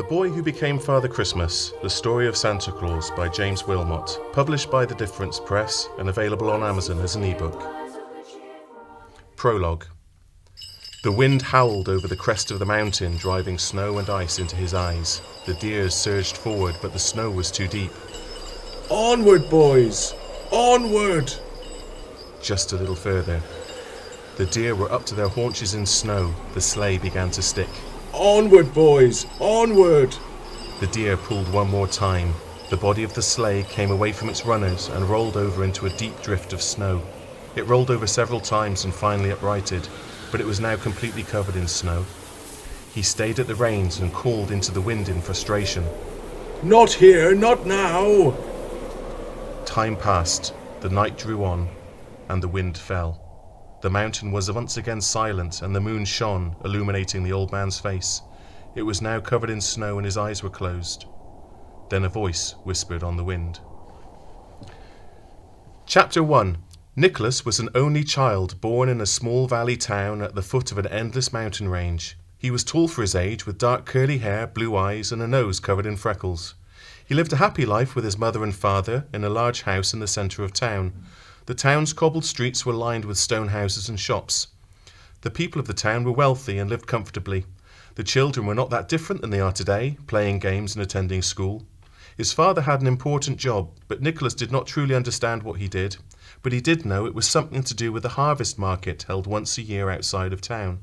The Boy Who Became Father Christmas The Story of Santa Claus by James Wilmot, published by The Difference Press and available on Amazon as an ebook. Prologue The wind howled over the crest of the mountain, driving snow and ice into his eyes. The deers surged forward, but the snow was too deep. Onward, boys! Onward! Just a little further. The deer were up to their haunches in snow. The sleigh began to stick. Onward, boys! Onward! The deer pulled one more time. The body of the sleigh came away from its runners and rolled over into a deep drift of snow. It rolled over several times and finally uprighted, but it was now completely covered in snow. He stayed at the reins and called into the wind in frustration. Not here, not now! Time passed, the night drew on, and the wind fell. The mountain was once again silent, and the moon shone, illuminating the old man's face. It was now covered in snow, and his eyes were closed. Then a voice whispered on the wind. Chapter 1 Nicholas was an only child born in a small valley town at the foot of an endless mountain range. He was tall for his age, with dark curly hair, blue eyes, and a nose covered in freckles. He lived a happy life with his mother and father in a large house in the centre of town. The town's cobbled streets were lined with stone houses and shops. The people of the town were wealthy and lived comfortably. The children were not that different than they are today, playing games and attending school. His father had an important job, but Nicholas did not truly understand what he did. But he did know it was something to do with the harvest market held once a year outside of town.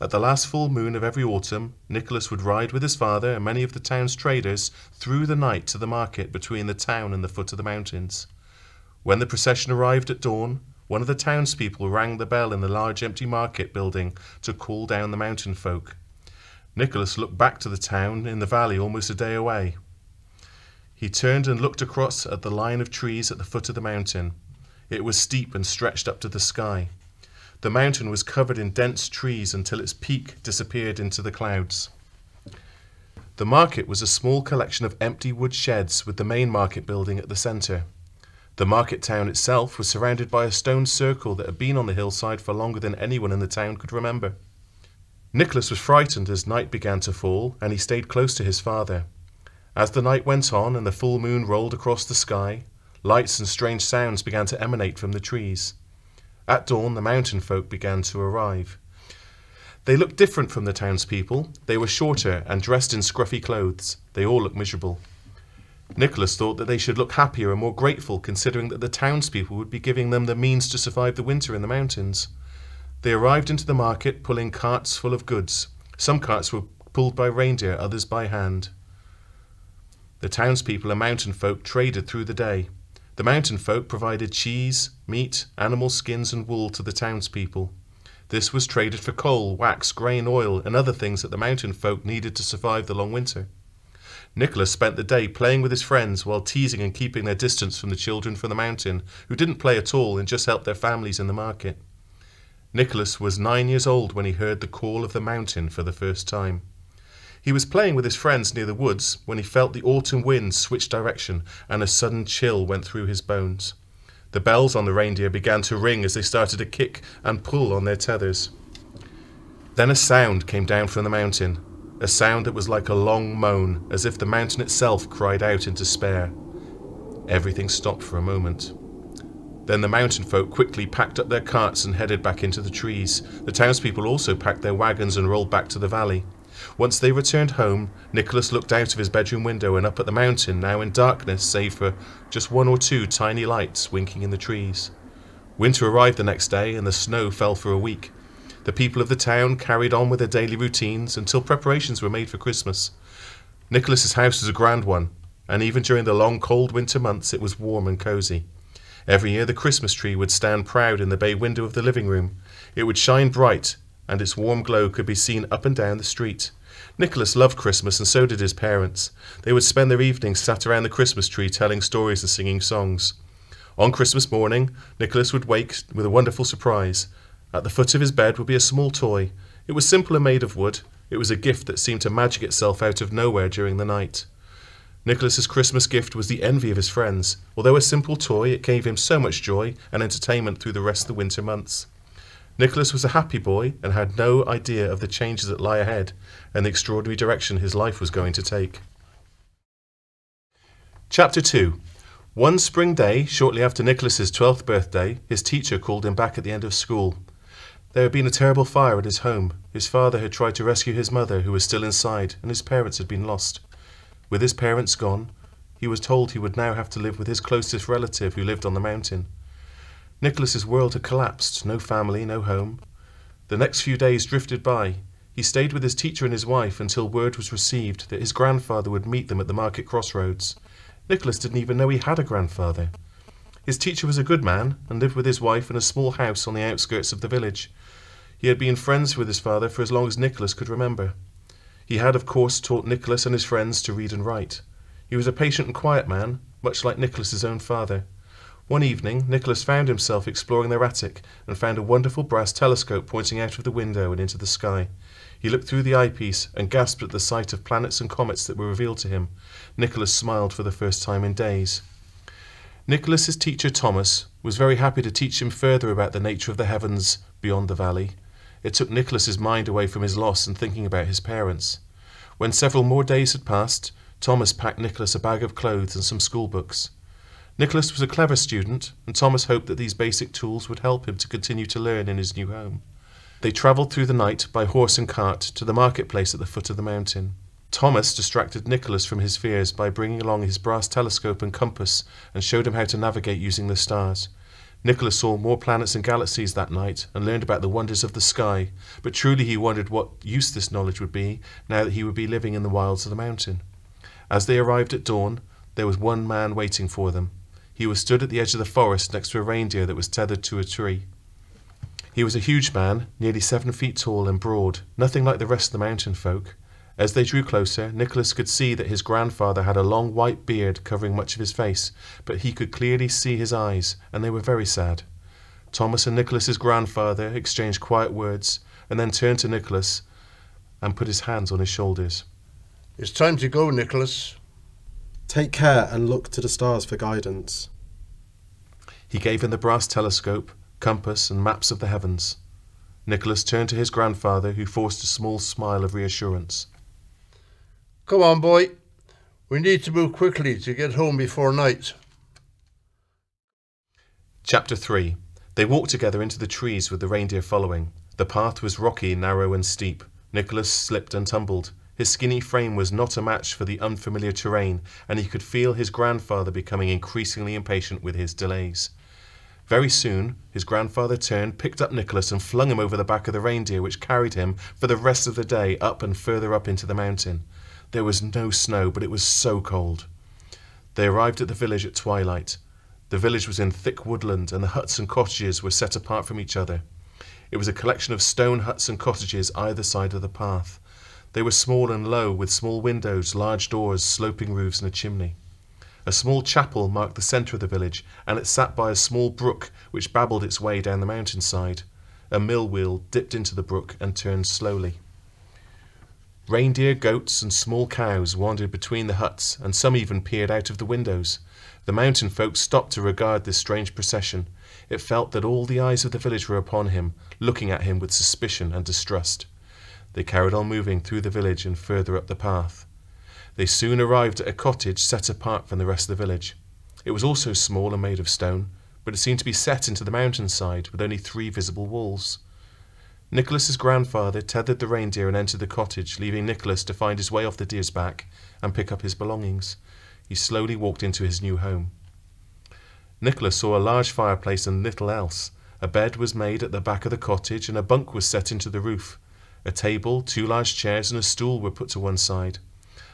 At the last full moon of every autumn, Nicholas would ride with his father and many of the town's traders through the night to the market between the town and the foot of the mountains. When the procession arrived at dawn, one of the townspeople rang the bell in the large empty market building to call down the mountain folk. Nicholas looked back to the town in the valley almost a day away. He turned and looked across at the line of trees at the foot of the mountain. It was steep and stretched up to the sky. The mountain was covered in dense trees until its peak disappeared into the clouds. The market was a small collection of empty wood sheds with the main market building at the centre. The market town itself was surrounded by a stone circle that had been on the hillside for longer than anyone in the town could remember. Nicholas was frightened as night began to fall, and he stayed close to his father. As the night went on and the full moon rolled across the sky, lights and strange sounds began to emanate from the trees. At dawn, the mountain folk began to arrive. They looked different from the townspeople. They were shorter and dressed in scruffy clothes. They all looked miserable. Nicholas thought that they should look happier and more grateful, considering that the townspeople would be giving them the means to survive the winter in the mountains. They arrived into the market pulling carts full of goods. Some carts were pulled by reindeer, others by hand. The townspeople and mountain folk traded through the day. The mountain folk provided cheese, meat, animal skins, and wool to the townspeople. This was traded for coal, wax, grain, oil, and other things that the mountain folk needed to survive the long winter. Nicholas spent the day playing with his friends while teasing and keeping their distance from the children from the mountain, who didn't play at all and just helped their families in the market. Nicholas was nine years old when he heard the call of the mountain for the first time. He was playing with his friends near the woods when he felt the autumn wind switch direction and a sudden chill went through his bones. The bells on the reindeer began to ring as they started to kick and pull on their tethers. Then a sound came down from the mountain, a sound that was like a long moan, as if the mountain itself cried out in despair. Everything stopped for a moment. Then the mountain folk quickly packed up their carts and headed back into the trees. The townspeople also packed their wagons and rolled back to the valley. Once they returned home, Nicholas looked out of his bedroom window and up at the mountain, now in darkness save for just one or two tiny lights winking in the trees. Winter arrived the next day and the snow fell for a week. The people of the town carried on with their daily routines until preparations were made for Christmas. Nicholas's house was a grand one, and even during the long cold winter months it was warm and cosy. Every year the Christmas tree would stand proud in the bay window of the living room. It would shine bright, and its warm glow could be seen up and down the street. Nicholas loved Christmas, and so did his parents. They would spend their evenings sat around the Christmas tree telling stories and singing songs. On Christmas morning, Nicholas would wake with a wonderful surprise. At the foot of his bed would be a small toy. It was simple and made of wood. It was a gift that seemed to magic itself out of nowhere during the night. Nicholas's Christmas gift was the envy of his friends. Although a simple toy, it gave him so much joy and entertainment through the rest of the winter months. Nicholas was a happy boy and had no idea of the changes that lie ahead and the extraordinary direction his life was going to take. Chapter 2 One spring day, shortly after Nicholas's twelfth birthday, his teacher called him back at the end of school. There had been a terrible fire at his home. His father had tried to rescue his mother, who was still inside, and his parents had been lost. With his parents gone, he was told he would now have to live with his closest relative who lived on the mountain. Nicholas's world had collapsed, no family, no home. The next few days drifted by. He stayed with his teacher and his wife until word was received that his grandfather would meet them at the market crossroads. Nicholas didn't even know he had a grandfather. His teacher was a good man and lived with his wife in a small house on the outskirts of the village. He had been friends with his father for as long as Nicholas could remember. He had, of course, taught Nicholas and his friends to read and write. He was a patient and quiet man, much like Nicholas's own father. One evening, Nicholas found himself exploring their attic and found a wonderful brass telescope pointing out of the window and into the sky. He looked through the eyepiece and gasped at the sight of planets and comets that were revealed to him. Nicholas smiled for the first time in days. Nicholas's teacher Thomas was very happy to teach him further about the nature of the heavens beyond the valley. It took Nicholas's mind away from his loss and thinking about his parents. When several more days had passed, Thomas packed Nicholas a bag of clothes and some school books. Nicholas was a clever student, and Thomas hoped that these basic tools would help him to continue to learn in his new home. They travelled through the night by horse and cart to the marketplace at the foot of the mountain. Thomas distracted Nicholas from his fears by bringing along his brass telescope and compass and showed him how to navigate using the stars. Nicholas saw more planets and galaxies that night and learned about the wonders of the sky, but truly he wondered what use this knowledge would be now that he would be living in the wilds of the mountain. As they arrived at dawn, there was one man waiting for them. He was stood at the edge of the forest next to a reindeer that was tethered to a tree. He was a huge man, nearly seven feet tall and broad, nothing like the rest of the mountain folk. As they drew closer, Nicholas could see that his grandfather had a long white beard covering much of his face, but he could clearly see his eyes, and they were very sad. Thomas and Nicholas's grandfather exchanged quiet words, and then turned to Nicholas and put his hands on his shoulders. It's time to go, Nicholas. Take care and look to the stars for guidance. He gave him the brass telescope, compass, and maps of the heavens. Nicholas turned to his grandfather, who forced a small smile of reassurance. Come on, boy. We need to move quickly to get home before night. Chapter 3 They walked together into the trees with the reindeer following. The path was rocky, narrow, and steep. Nicholas slipped and tumbled. His skinny frame was not a match for the unfamiliar terrain, and he could feel his grandfather becoming increasingly impatient with his delays. Very soon, his grandfather turned, picked up Nicholas, and flung him over the back of the reindeer, which carried him for the rest of the day up and further up into the mountain. There was no snow, but it was so cold. They arrived at the village at twilight. The village was in thick woodland, and the huts and cottages were set apart from each other. It was a collection of stone huts and cottages either side of the path. They were small and low, with small windows, large doors, sloping roofs, and a chimney. A small chapel marked the centre of the village, and it sat by a small brook which babbled its way down the mountainside. A mill wheel dipped into the brook and turned slowly. Reindeer, goats, and small cows wandered between the huts, and some even peered out of the windows. The mountain folk stopped to regard this strange procession. It felt that all the eyes of the village were upon him, looking at him with suspicion and distrust. They carried on moving through the village and further up the path. They soon arrived at a cottage set apart from the rest of the village. It was also small and made of stone, but it seemed to be set into the mountainside with only three visible walls. Nicholas's grandfather tethered the reindeer and entered the cottage, leaving Nicholas to find his way off the deer's back and pick up his belongings. He slowly walked into his new home. Nicholas saw a large fireplace and little else. A bed was made at the back of the cottage, and a bunk was set into the roof. A table, two large chairs, and a stool were put to one side.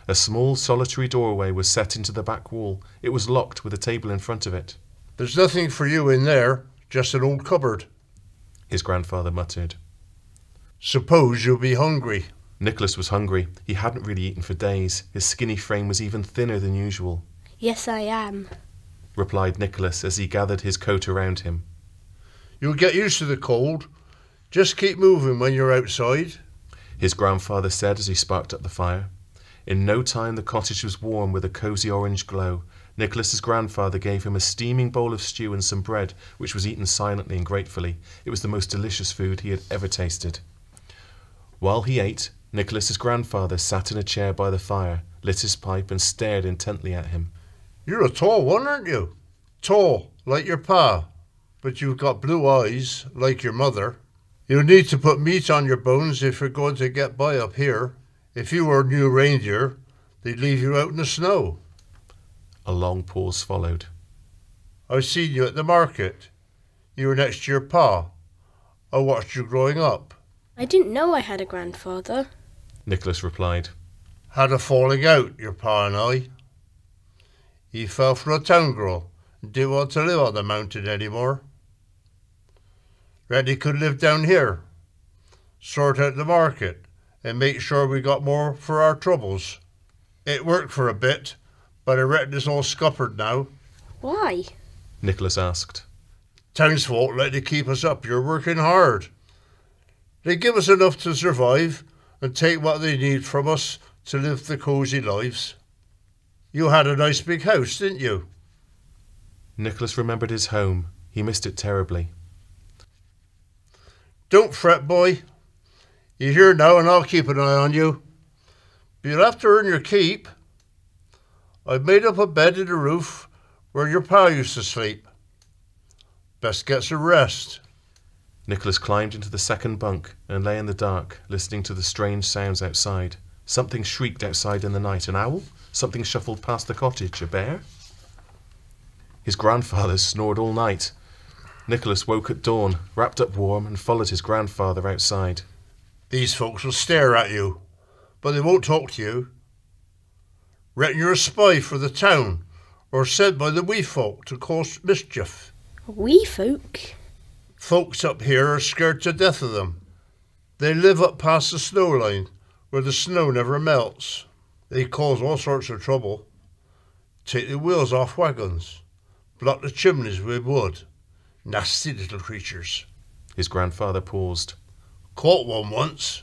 A small solitary doorway was set into the back wall. It was locked with a table in front of it. There's nothing for you in there, just an old cupboard. His grandfather muttered. Suppose you'll be hungry. Nicholas was hungry. He hadn't really eaten for days. His skinny frame was even thinner than usual. Yes, I am. replied Nicholas as he gathered his coat around him. You'll get used to the cold. Just keep moving when you're outside. His grandfather said as he sparked up the fire. In no time the cottage was warm with a cosy orange glow. Nicholas's grandfather gave him a steaming bowl of stew and some bread, which was eaten silently and gratefully. It was the most delicious food he had ever tasted. While he ate, Nicholas's grandfather sat in a chair by the fire, lit his pipe, and stared intently at him. You're a tall one, aren't you? Tall, like your pa, but you've got blue eyes, like your mother. You'll need to put meat on your bones if you're going to get by up here. If you were a new reindeer, they'd leave you out in the snow. A long pause followed. I've seen you at the market. You were next to your pa. I watched you growing up. I didn't know I had a grandfather. Nicholas replied. Had a falling out, your pa and I. He fell for a town girl and didn't want to live on the mountain anymore. Randy could live down here, sort out the market, and make sure we got more for our troubles. It worked for a bit, but I reckon it's all scuppered now. Why? Nicholas asked. Townsfolk let to keep us up. You're working hard. They give us enough to survive and take what they need from us to live the cosy lives. You had a nice big house, didn't you? Nicholas remembered his home. He missed it terribly. Don't fret, boy. You're here now, and I'll keep an eye on you. But you'll have to earn your keep. I've made up a bed in the roof where your pa used to sleep. Best get some rest. Nicholas climbed into the second bunk and lay in the dark, listening to the strange sounds outside. Something shrieked outside in the night. An owl? Something shuffled past the cottage. A bear? His grandfather snored all night. Nicholas woke at dawn, wrapped up warm, and followed his grandfather outside. These folks will stare at you, but they won't talk to you. Reckon you're a spy for the town, or sent by the wee folk to cause mischief. Wee folk? Folks up here are scared to death of them. They live up past the snow line, where the snow never melts. They cause all sorts of trouble. Take the wheels off wagons, block the chimneys with wood. Nasty little creatures. His grandfather paused. Caught one once.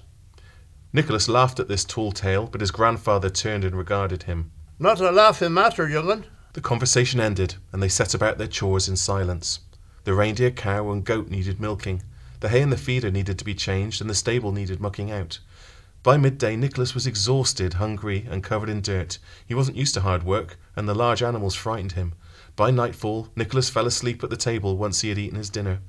Nicholas laughed at this tall tale, but his grandfather turned and regarded him. Not a laughing matter, young'un. The conversation ended, and they set about their chores in silence. The reindeer cow and goat needed milking. The hay in the feeder needed to be changed, and the stable needed mucking out. By midday, Nicholas was exhausted, hungry, and covered in dirt. He wasn't used to hard work, and the large animals frightened him. By nightfall, Nicholas fell asleep at the table once he had eaten his dinner.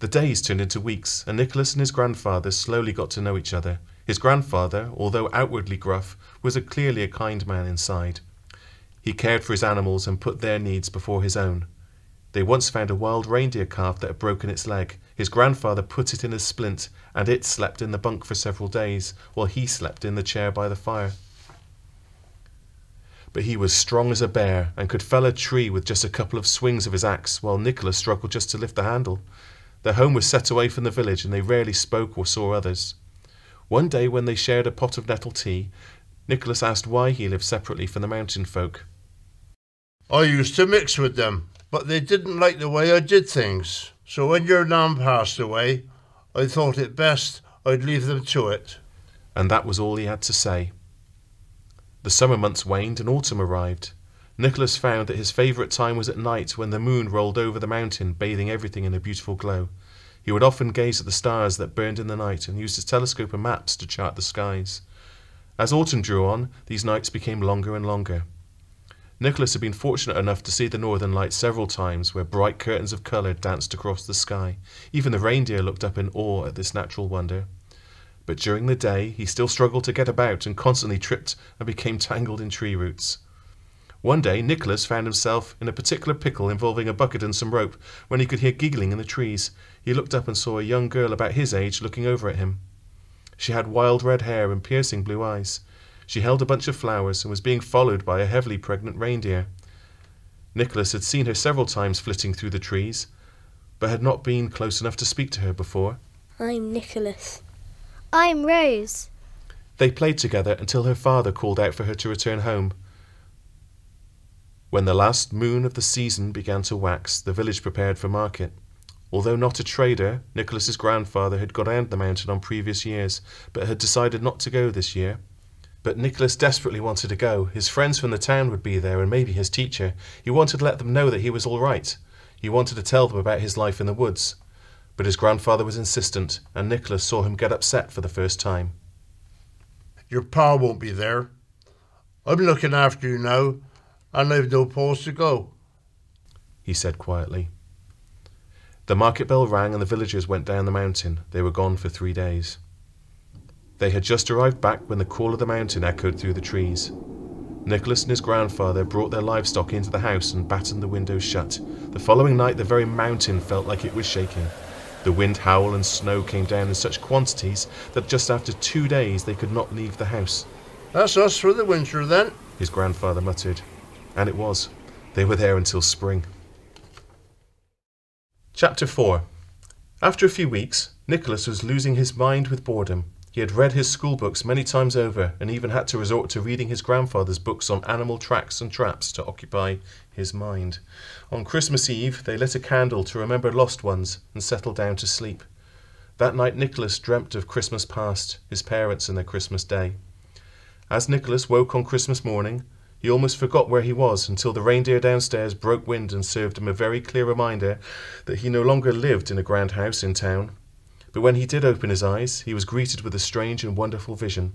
The days turned into weeks, and Nicholas and his grandfather slowly got to know each other. His grandfather, although outwardly gruff, was a clearly a kind man inside. He cared for his animals and put their needs before his own. They once found a wild reindeer calf that had broken its leg. His grandfather put it in a splint, and it slept in the bunk for several days, while he slept in the chair by the fire. But he was strong as a bear, and could fell a tree with just a couple of swings of his axe, while Nicholas struggled just to lift the handle. Their home was set away from the village, and they rarely spoke or saw others. One day, when they shared a pot of nettle tea, Nicholas asked why he lived separately from the mountain folk. I used to mix with them, but they didn't like the way I did things. So when your nan passed away, I thought it best I'd leave them to it. And that was all he had to say. The summer months waned and autumn arrived. Nicholas found that his favourite time was at night when the moon rolled over the mountain, bathing everything in a beautiful glow. He would often gaze at the stars that burned in the night and used his telescope and maps to chart the skies. As autumn drew on, these nights became longer and longer. Nicholas had been fortunate enough to see the northern lights several times, where bright curtains of colour danced across the sky. Even the reindeer looked up in awe at this natural wonder. But during the day, he still struggled to get about and constantly tripped and became tangled in tree roots. One day, Nicholas found himself in a particular pickle involving a bucket and some rope when he could hear giggling in the trees. He looked up and saw a young girl about his age looking over at him. She had wild red hair and piercing blue eyes. She held a bunch of flowers and was being followed by a heavily pregnant reindeer. Nicholas had seen her several times flitting through the trees, but had not been close enough to speak to her before. I'm Nicholas. I'm Rose. They played together until her father called out for her to return home. When the last moon of the season began to wax, the village prepared for market. Although not a trader, Nicholas's grandfather had gone round the mountain on previous years, but had decided not to go this year. But Nicholas desperately wanted to go. His friends from the town would be there, and maybe his teacher. He wanted to let them know that he was all right. He wanted to tell them about his life in the woods. But his grandfather was insistent, and Nicholas saw him get upset for the first time. Your pa won't be there. I'm looking after you now, and I've no place to go. He said quietly. The market bell rang, and the villagers went down the mountain. They were gone for three days. They had just arrived back when the call of the mountain echoed through the trees. Nicholas and his grandfather brought their livestock into the house and battened the windows shut. The following night, the very mountain felt like it was shaking. The wind howled and snow came down in such quantities that just after two days they could not leave the house. That's us for the winter then. His grandfather muttered. And it was. They were there until spring. Chapter 4 After a few weeks, Nicholas was losing his mind with boredom. He had read his school books many times over and even had to resort to reading his grandfather's books on animal tracks and traps to occupy his mind. On Christmas Eve, they lit a candle to remember lost ones and settled down to sleep. That night, Nicholas dreamt of Christmas past, his parents and their Christmas day. As Nicholas woke on Christmas morning, he almost forgot where he was until the reindeer downstairs broke wind and served him a very clear reminder that he no longer lived in a grand house in town. But when he did open his eyes, he was greeted with a strange and wonderful vision.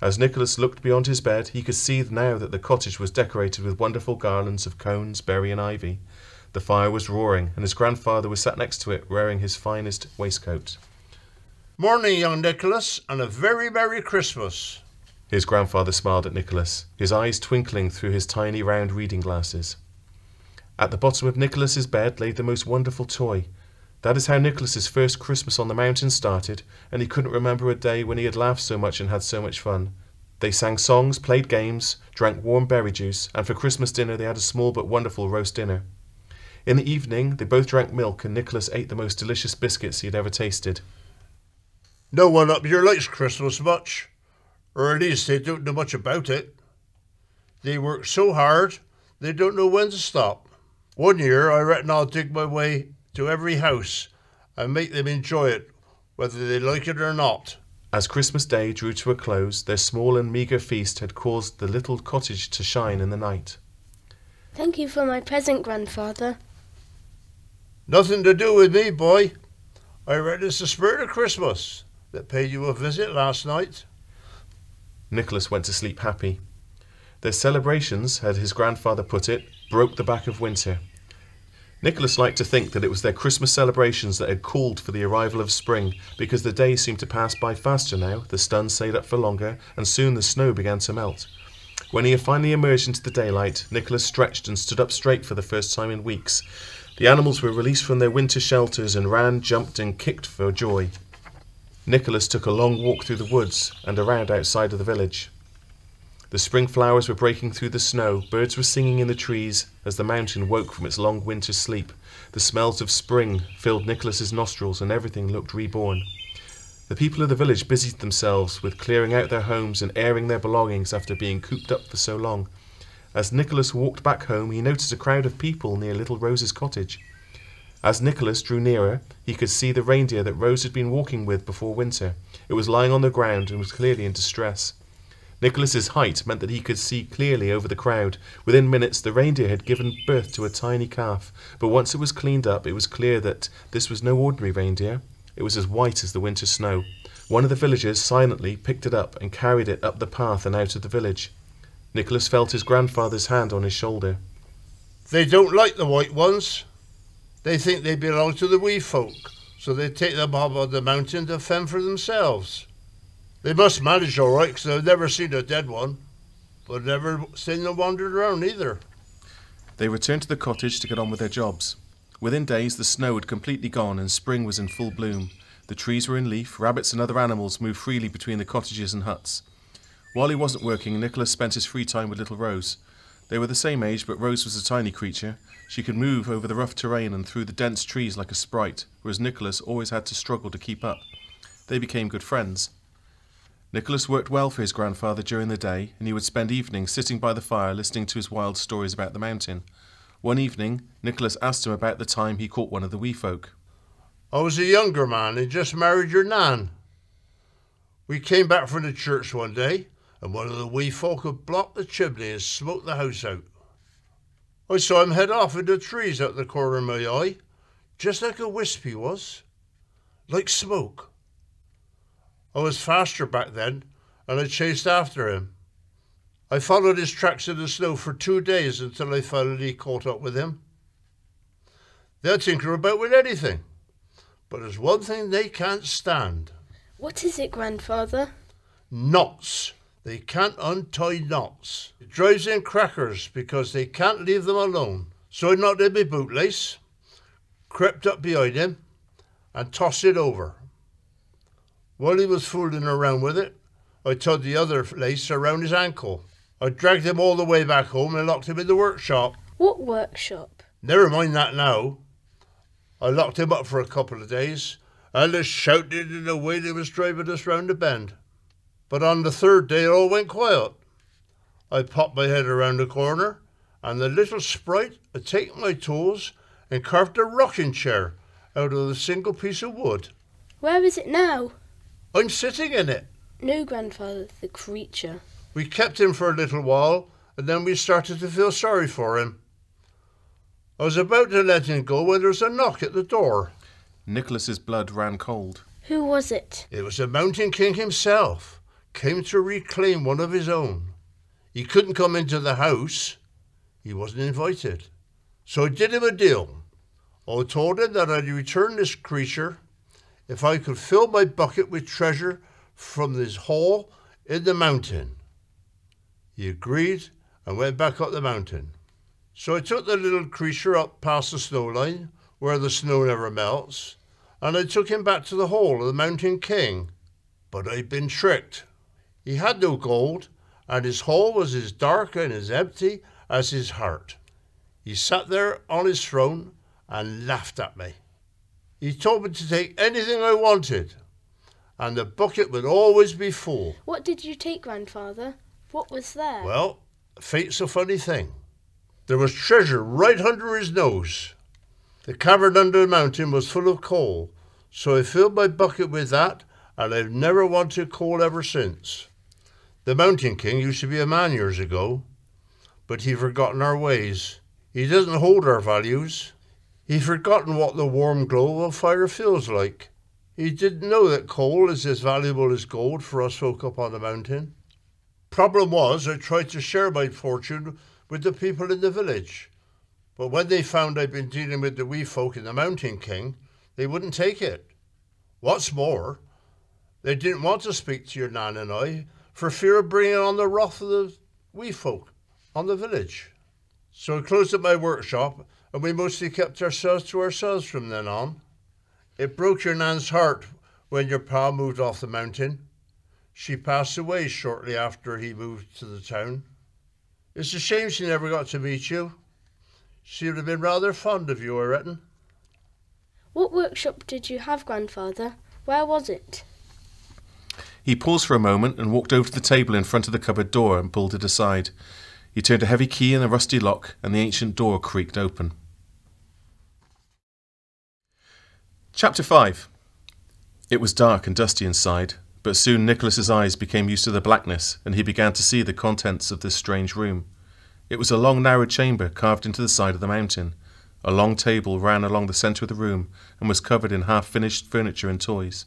As Nicholas looked beyond his bed, he could see now that the cottage was decorated with wonderful garlands of cones, berry, and ivy. The fire was roaring, and his grandfather was sat next to it, wearing his finest waistcoat. Morning, young Nicholas, and a very Merry Christmas. His grandfather smiled at Nicholas, his eyes twinkling through his tiny round reading glasses. At the bottom of Nicholas's bed lay the most wonderful toy, that is how Nicholas's first Christmas on the mountain started, and he couldn't remember a day when he had laughed so much and had so much fun. They sang songs, played games, drank warm berry juice, and for Christmas dinner they had a small but wonderful roast dinner. In the evening, they both drank milk, and Nicholas ate the most delicious biscuits he had ever tasted. No one up here likes Christmas much, or at least they don't know much about it. They work so hard, they don't know when to stop. One year, I reckon I'll dig my way to every house and make them enjoy it, whether they like it or not. As Christmas Day drew to a close, their small and meagre feast had caused the little cottage to shine in the night. Thank you for my present, grandfather. Nothing to do with me, boy. I read it's the spirit of Christmas that paid you a visit last night. Nicholas went to sleep happy. Their celebrations, as his grandfather put it, broke the back of winter. Nicholas liked to think that it was their Christmas celebrations that had called for the arrival of spring, because the days seemed to pass by faster now, the sun stayed up for longer, and soon the snow began to melt. When he had finally emerged into the daylight, Nicholas stretched and stood up straight for the first time in weeks. The animals were released from their winter shelters and ran, jumped, and kicked for joy. Nicholas took a long walk through the woods and around outside of the village. The spring flowers were breaking through the snow, birds were singing in the trees as the mountain woke from its long winter sleep. The smells of spring filled Nicholas's nostrils and everything looked reborn. The people of the village busied themselves with clearing out their homes and airing their belongings after being cooped up for so long. As Nicholas walked back home, he noticed a crowd of people near little Rose's cottage. As Nicholas drew nearer, he could see the reindeer that Rose had been walking with before winter. It was lying on the ground and was clearly in distress. Nicholas's height meant that he could see clearly over the crowd. Within minutes, the reindeer had given birth to a tiny calf, but once it was cleaned up, it was clear that this was no ordinary reindeer. It was as white as the winter snow. One of the villagers silently picked it up and carried it up the path and out of the village. Nicholas felt his grandfather's hand on his shoulder. They don't like the white ones. They think they belong to the wee folk, so they take them up on the mountain to fend for themselves. They must manage all right, 'cause I've never seen a dead one, but never seen them wandering around either. They returned to the cottage to get on with their jobs. Within days, the snow had completely gone and spring was in full bloom. The trees were in leaf, rabbits and other animals moved freely between the cottages and huts. While he wasn't working, Nicholas spent his free time with little Rose. They were the same age, but Rose was a tiny creature. She could move over the rough terrain and through the dense trees like a sprite, whereas Nicholas always had to struggle to keep up. They became good friends. Nicholas worked well for his grandfather during the day, and he would spend evenings sitting by the fire listening to his wild stories about the mountain. One evening, Nicholas asked him about the time he caught one of the wee folk. I was a younger man and just married your nan. We came back from the church one day, and one of the wee folk had blocked the chimney and smoked the house out. I saw him head off into the trees out the corner of my eye, just like a wisp he was, like smoke. I was faster back then, and I chased after him. I followed his tracks in the snow for two days until I finally caught up with him. They'll tinker about with anything, but there's one thing they can't stand What is it, grandfather? knots. They can't untie knots. It drives in crackers because they can't leave them alone. So I knocked in my bootlace, crept up behind him, and tossed it over. While he was fooling around with it, I tied the other lace around his ankle. I dragged him all the way back home and locked him in the workshop. What workshop? Never mind that now. I locked him up for a couple of days, and they shouted in the way they was driving us round the bend. But on the third day, it all went quiet. I popped my head around the corner, and the little sprite had taken my tools and carved a rocking chair out of a single piece of wood. Where is it now? I'm sitting in it. No, grandfather, the creature. We kept him for a little while, and then we started to feel sorry for him. I was about to let him go when there was a knock at the door. Nicholas's blood ran cold. Who was it? It was the Mountain King himself, came to reclaim one of his own. He couldn't come into the house. He wasn't invited. So I did him a deal. I told him that I'd return this creature if I could fill my bucket with treasure from this hole in the mountain. He agreed and went back up the mountain. So I took the little creature up past the snow line, where the snow never melts, and I took him back to the hall of the Mountain King. But I'd been tricked. He had no gold, and his hall was as dark and as empty as his heart. He sat there on his throne and laughed at me. He told me to take anything I wanted, and the bucket would always be full. What did you take, grandfather? What was there? Well, fate's a funny thing. There was treasure right under his nose. The cavern under the mountain was full of coal, so I filled my bucket with that, and I've never wanted coal ever since. The Mountain King used to be a man years ago, but he'd forgotten our ways. He doesn't hold our values. He'd forgotten what the warm glow of fire feels like. He didn't know that coal is as valuable as gold for us folk up on the mountain. Problem was, I tried to share my fortune with the people in the village. But when they found I'd been dealing with the wee folk in the Mountain King, they wouldn't take it. What's more, they didn't want to speak to your Nan and I for fear of bringing on the wrath of the wee folk on the village. So I closed up my workshop and we mostly kept ourselves to ourselves from then on. It broke your Nan's heart when your pa moved off the mountain. She passed away shortly after he moved to the town. It's a shame she never got to meet you. She would have been rather fond of you, I reckon. What workshop did you have, grandfather? Where was it? He paused for a moment and walked over to the table in front of the cupboard door and pulled it aside. He turned a heavy key in the rusty lock, and the ancient door creaked open. Chapter 5 It was dark and dusty inside, but soon Nicholas's eyes became used to the blackness, and he began to see the contents of this strange room. It was a long, narrow chamber carved into the side of the mountain. A long table ran along the centre of the room and was covered in half finished furniture and toys.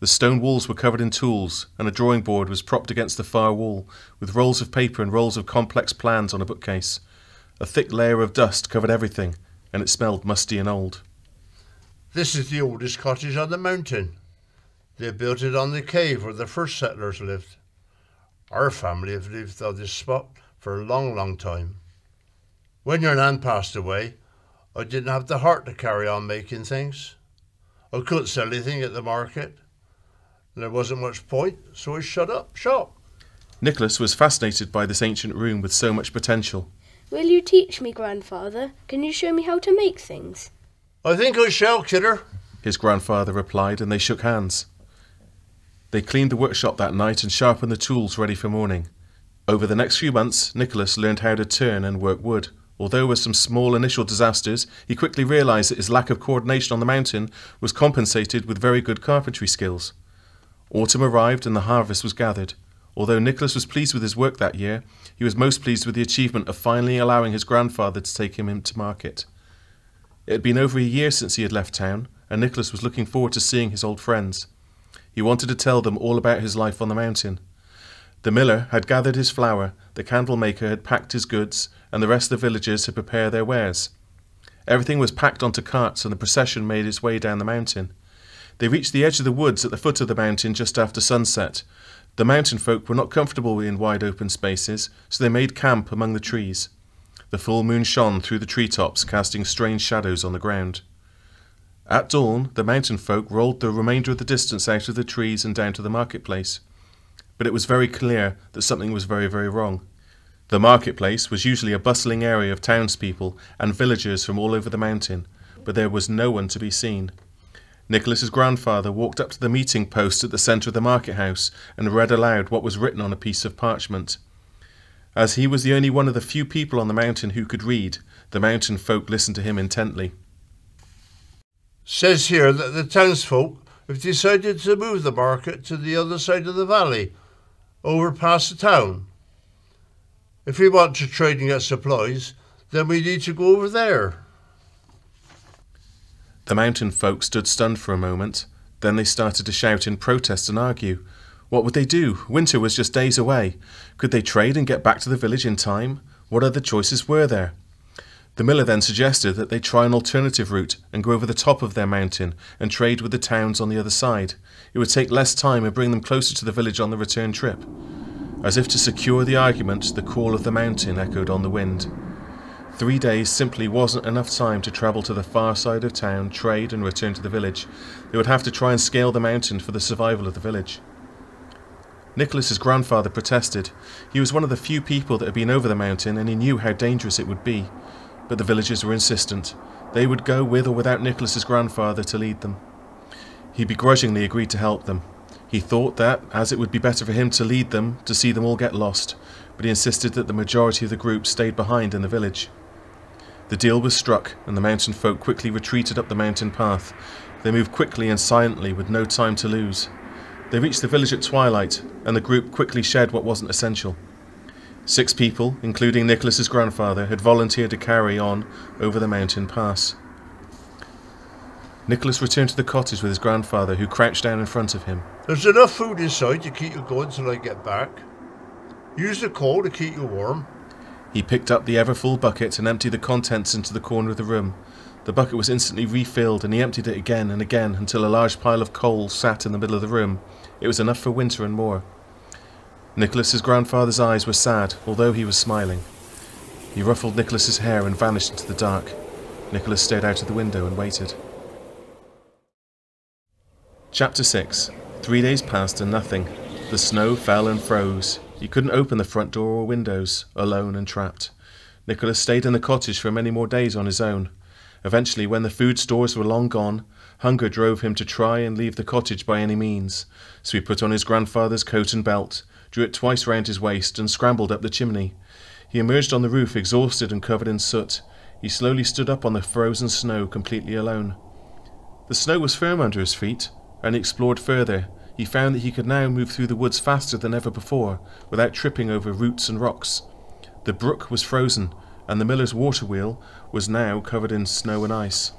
The stone walls were covered in tools, and a drawing board was propped against the far wall, with rolls of paper and rolls of complex plans on a bookcase. A thick layer of dust covered everything, and it smelled musty and old. This is the oldest cottage on the mountain. They built it on the cave where the first settlers lived. Our family have lived on this spot for a long, long time. When your nan passed away, I didn't have the heart to carry on making things. I couldn't sell anything at the market. and There wasn't much point, so I shut up shop. Nicholas was fascinated by this ancient room with so much potential. Will you teach me, grandfather? Can you show me how to make things? I think I shall, kidder. His grandfather replied, and they shook hands. They cleaned the workshop that night and sharpened the tools ready for morning. Over the next few months, Nicholas learned how to turn and work wood. Although with some small initial disasters, he quickly realized that his lack of coordination on the mountain was compensated with very good carpentry skills. Autumn arrived and the harvest was gathered. Although Nicholas was pleased with his work that year, he was most pleased with the achievement of finally allowing his grandfather to take him into market. It had been over a year since he had left town, and Nicholas was looking forward to seeing his old friends. He wanted to tell them all about his life on the mountain. The miller had gathered his flour, the candle maker had packed his goods, and the rest of the villagers had prepared their wares. Everything was packed onto carts, and the procession made its way down the mountain. They reached the edge of the woods at the foot of the mountain just after sunset. The mountain folk were not comfortable in wide open spaces, so they made camp among the trees. The full moon shone through the tree tops, casting strange shadows on the ground. At dawn, the mountain folk rolled the remainder of the distance out of the trees and down to the marketplace. But it was very clear that something was very, very wrong. The marketplace was usually a bustling area of townspeople and villagers from all over the mountain, but there was no one to be seen. Nicholas's grandfather walked up to the meeting post at the centre of the market house and read aloud what was written on a piece of parchment. As he was the only one of the few people on the mountain who could read, the mountain folk listened to him intently. Says here that the townsfolk have decided to move the market to the other side of the valley, over past the town. If we want to trade and get supplies, then we need to go over there. The mountain folk stood stunned for a moment. Then they started to shout in protest and argue. What would they do? Winter was just days away. Could they trade and get back to the village in time? What other choices were there? The miller then suggested that they try an alternative route and go over the top of their mountain and trade with the towns on the other side. It would take less time and bring them closer to the village on the return trip. As if to secure the argument, the call of the mountain echoed on the wind. Three days simply wasn't enough time to travel to the far side of town, trade, and return to the village. They would have to try and scale the mountain for the survival of the village. Nicholas's grandfather protested. He was one of the few people that had been over the mountain, and he knew how dangerous it would be. But the villagers were insistent. They would go with or without Nicholas's grandfather to lead them. He begrudgingly agreed to help them. He thought that, as it would be better for him to lead them, to see them all get lost, but he insisted that the majority of the group stayed behind in the village. The deal was struck, and the mountain folk quickly retreated up the mountain path. They moved quickly and silently, with no time to lose. They reached the village at twilight, and the group quickly shed what wasn't essential. Six people, including Nicholas's grandfather, had volunteered to carry on over the mountain pass. Nicholas returned to the cottage with his grandfather, who crouched down in front of him. There's enough food inside to keep you going till I get back. Use the coal to keep you warm. He picked up the ever full bucket and emptied the contents into the corner of the room. The bucket was instantly refilled, and he emptied it again and again until a large pile of coal sat in the middle of the room. It was enough for winter and more. Nicholas's grandfather's eyes were sad, although he was smiling. He ruffled Nicholas's hair and vanished into the dark. Nicholas stared out of the window and waited. Chapter 6 Three days passed and nothing. The snow fell and froze. He couldn't open the front door or windows, alone and trapped. Nicholas stayed in the cottage for many more days on his own. Eventually, when the food stores were long gone, hunger drove him to try and leave the cottage by any means. So he put on his grandfather's coat and belt, drew it twice round his waist, and scrambled up the chimney. He emerged on the roof, exhausted and covered in soot. He slowly stood up on the frozen snow, completely alone. The snow was firm under his feet, and he explored further, he found that he could now move through the woods faster than ever before, without tripping over roots and rocks. The brook was frozen, and the miller's water wheel was now covered in snow and ice.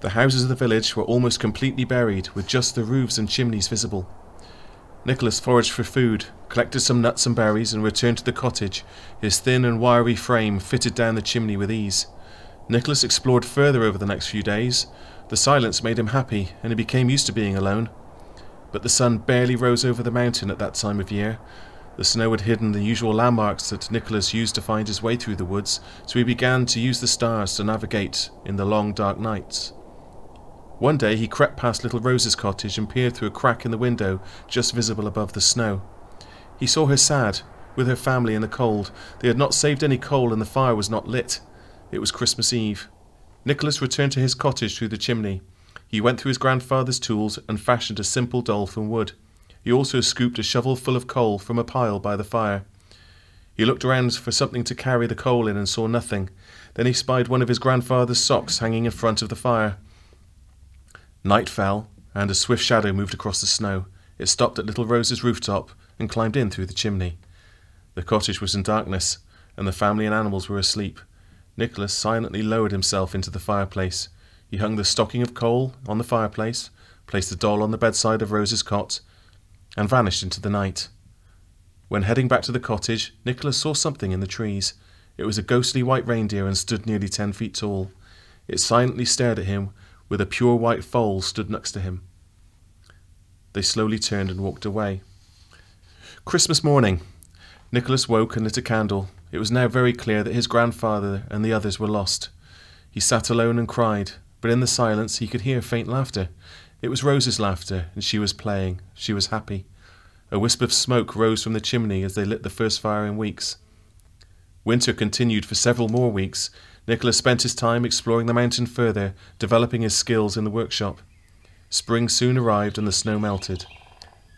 The houses of the village were almost completely buried, with just the roofs and chimneys visible. Nicholas foraged for food, collected some nuts and berries, and returned to the cottage, his thin and wiry frame fitted down the chimney with ease. Nicholas explored further over the next few days, the silence made him happy, and he became used to being alone. But the sun barely rose over the mountain at that time of year. The snow had hidden the usual landmarks that Nicholas used to find his way through the woods, so he began to use the stars to navigate in the long dark nights. One day he crept past little Rose's cottage and peered through a crack in the window just visible above the snow. He saw her sad, with her family in the cold. They had not saved any coal and the fire was not lit. It was Christmas Eve. Nicholas returned to his cottage through the chimney. He went through his grandfather's tools and fashioned a simple doll from wood. He also scooped a shovel full of coal from a pile by the fire. He looked around for something to carry the coal in and saw nothing. Then he spied one of his grandfather's socks hanging in front of the fire. Night fell, and a swift shadow moved across the snow. It stopped at little Rose's rooftop and climbed in through the chimney. The cottage was in darkness, and the family and animals were asleep. Nicholas silently lowered himself into the fireplace. He hung the stocking of coal on the fireplace, placed the doll on the bedside of Rose's cot, and vanished into the night. When heading back to the cottage, Nicholas saw something in the trees. It was a ghostly white reindeer and stood nearly ten feet tall. It silently stared at him, with a pure white foal stood next to him. They slowly turned and walked away. Christmas morning. Nicholas woke and lit a candle. It was now very clear that his grandfather and the others were lost. He sat alone and cried, but in the silence he could hear faint laughter. It was Rose's laughter, and she was playing. She was happy. A wisp of smoke rose from the chimney as they lit the first fire in weeks. Winter continued for several more weeks. Nicholas spent his time exploring the mountain further, developing his skills in the workshop. Spring soon arrived and the snow melted.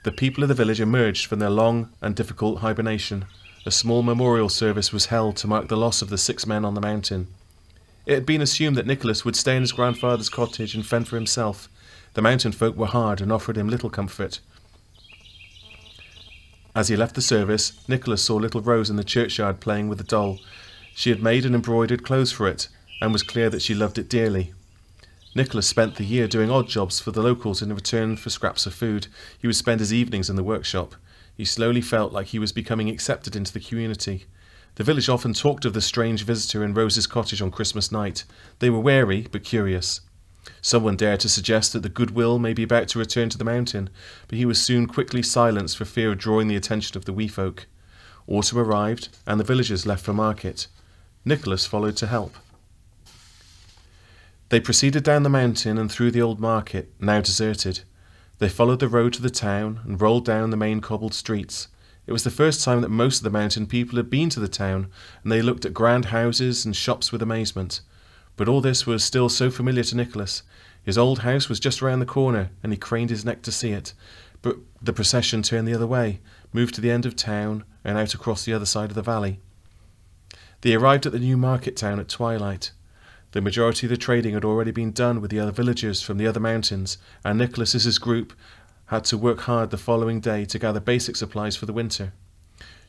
The people of the village emerged from their long and difficult hibernation. A small memorial service was held to mark the loss of the six men on the mountain. It had been assumed that Nicholas would stay in his grandfather's cottage and fend for himself. The mountain folk were hard and offered him little comfort. As he left the service, Nicholas saw little Rose in the churchyard playing with a doll. She had made and embroidered clothes for it, and was clear that she loved it dearly. Nicholas spent the year doing odd jobs for the locals in return for scraps of food. He would spend his evenings in the workshop. He slowly felt like he was becoming accepted into the community. The village often talked of the strange visitor in Rose's cottage on Christmas night. They were wary, but curious. Someone dared to suggest that the goodwill may be about to return to the mountain, but he was soon quickly silenced for fear of drawing the attention of the wee folk. Autumn arrived, and the villagers left for market. Nicholas followed to help. They proceeded down the mountain and through the old market, now deserted. They followed the road to the town and rolled down the main cobbled streets. It was the first time that most of the mountain people had been to the town, and they looked at grand houses and shops with amazement. But all this was still so familiar to Nicholas. His old house was just round the corner, and he craned his neck to see it. But the procession turned the other way, moved to the end of town, and out across the other side of the valley. They arrived at the new market town at twilight. The majority of the trading had already been done with the other villagers from the other mountains, and Nicholas's group had to work hard the following day to gather basic supplies for the winter.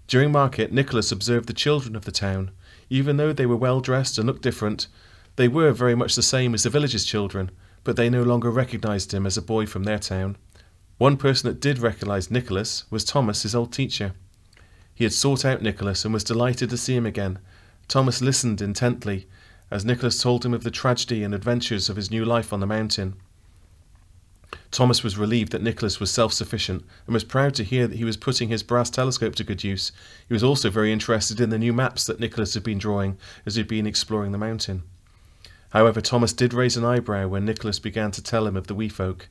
During market, Nicholas observed the children of the town. Even though they were well dressed and looked different, they were very much the same as the village's children, but they no longer recognized him as a boy from their town. One person that did recognize Nicholas was Thomas, his old teacher. He had sought out Nicholas and was delighted to see him again. Thomas listened intently as Nicholas told him of the tragedy and adventures of his new life on the mountain. Thomas was relieved that Nicholas was self sufficient and was proud to hear that he was putting his brass telescope to good use. He was also very interested in the new maps that Nicholas had been drawing as he had been exploring the mountain. However, Thomas did raise an eyebrow when Nicholas began to tell him of the wee folk.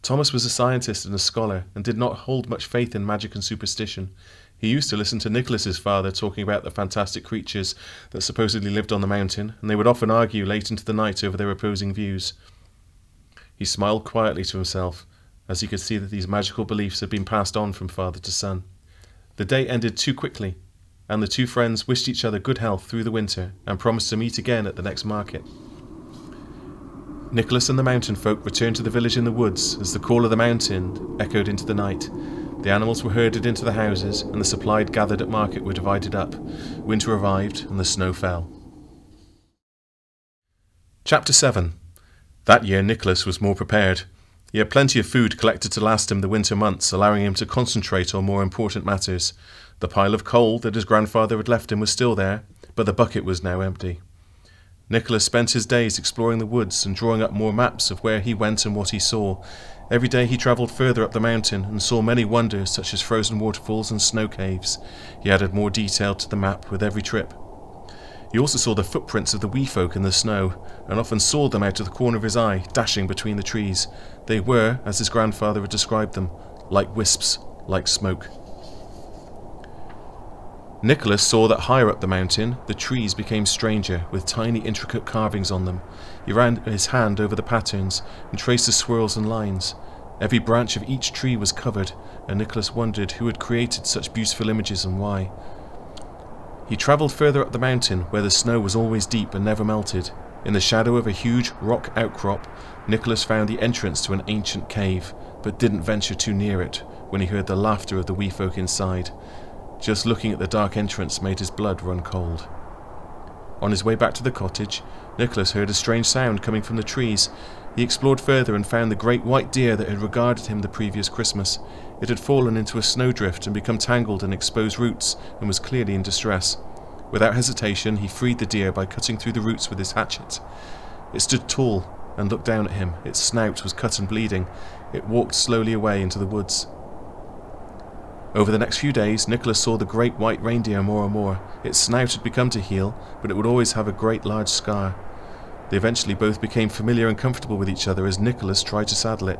Thomas was a scientist and a scholar, and did not hold much faith in magic and superstition. He used to listen to Nicholas's father talking about the fantastic creatures that supposedly lived on the mountain, and they would often argue late into the night over their opposing views. He smiled quietly to himself, as he could see that these magical beliefs had been passed on from father to son. The day ended too quickly, and the two friends wished each other good health through the winter and promised to meet again at the next market. Nicholas and the mountain folk returned to the village in the woods as the call of the mountain echoed into the night. The animals were herded into the houses, and the supplied gathered at market were divided up. Winter arrived, and the snow fell. Chapter 7 That year Nicholas was more prepared. He had plenty of food collected to last him the winter months, allowing him to concentrate on more important matters. The pile of coal that his grandfather had left him was still there, but the bucket was now empty. Nicholas spent his days exploring the woods and drawing up more maps of where he went and what he saw. Every day he travelled further up the mountain and saw many wonders such as frozen waterfalls and snow caves. He added more detail to the map with every trip. He also saw the footprints of the wee folk in the snow, and often saw them out of the corner of his eye, dashing between the trees. They were, as his grandfather had described them, like wisps, like smoke. Nicholas saw that higher up the mountain, the trees became stranger, with tiny intricate carvings on them. He ran his hand over the patterns and traced the swirls and lines. Every branch of each tree was covered, and Nicholas wondered who had created such beautiful images and why. He travelled further up the mountain, where the snow was always deep and never melted. In the shadow of a huge rock outcrop, Nicholas found the entrance to an ancient cave, but didn't venture too near it when he heard the laughter of the wee folk inside. Just looking at the dark entrance made his blood run cold. On his way back to the cottage, Nicholas heard a strange sound coming from the trees. He explored further and found the great white deer that had regarded him the previous Christmas. It had fallen into a snowdrift and become tangled in exposed roots and was clearly in distress. Without hesitation, he freed the deer by cutting through the roots with his hatchet. It stood tall and looked down at him. Its snout was cut and bleeding. It walked slowly away into the woods. Over the next few days, Nicholas saw the great white reindeer more and more. Its snout had begun to heal, but it would always have a great large scar. They eventually both became familiar and comfortable with each other as Nicholas tried to saddle it.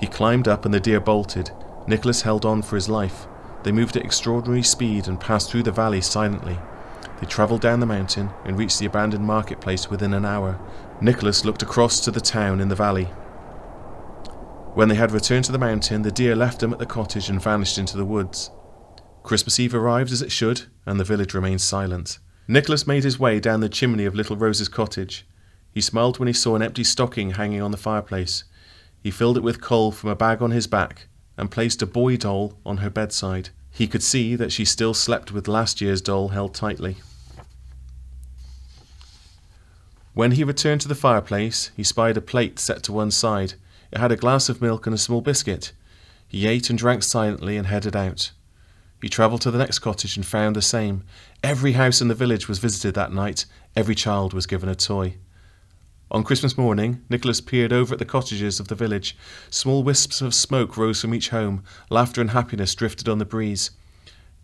He climbed up and the deer bolted. Nicholas held on for his life. They moved at extraordinary speed and passed through the valley silently. They travelled down the mountain and reached the abandoned marketplace within an hour. Nicholas looked across to the town in the valley. When they had returned to the mountain, the deer left them at the cottage and vanished into the woods. Christmas Eve arrived as it should, and the village remained silent. Nicholas made his way down the chimney of little Rose's cottage. He smiled when he saw an empty stocking hanging on the fireplace. He filled it with coal from a bag on his back and placed a boy doll on her bedside. He could see that she still slept with last year's doll held tightly. When he returned to the fireplace, he spied a plate set to one side. It had a glass of milk and a small biscuit. He ate and drank silently and headed out. He travelled to the next cottage and found the same. Every house in the village was visited that night. Every child was given a toy. On Christmas morning, Nicholas peered over at the cottages of the village. Small wisps of smoke rose from each home. Laughter and happiness drifted on the breeze.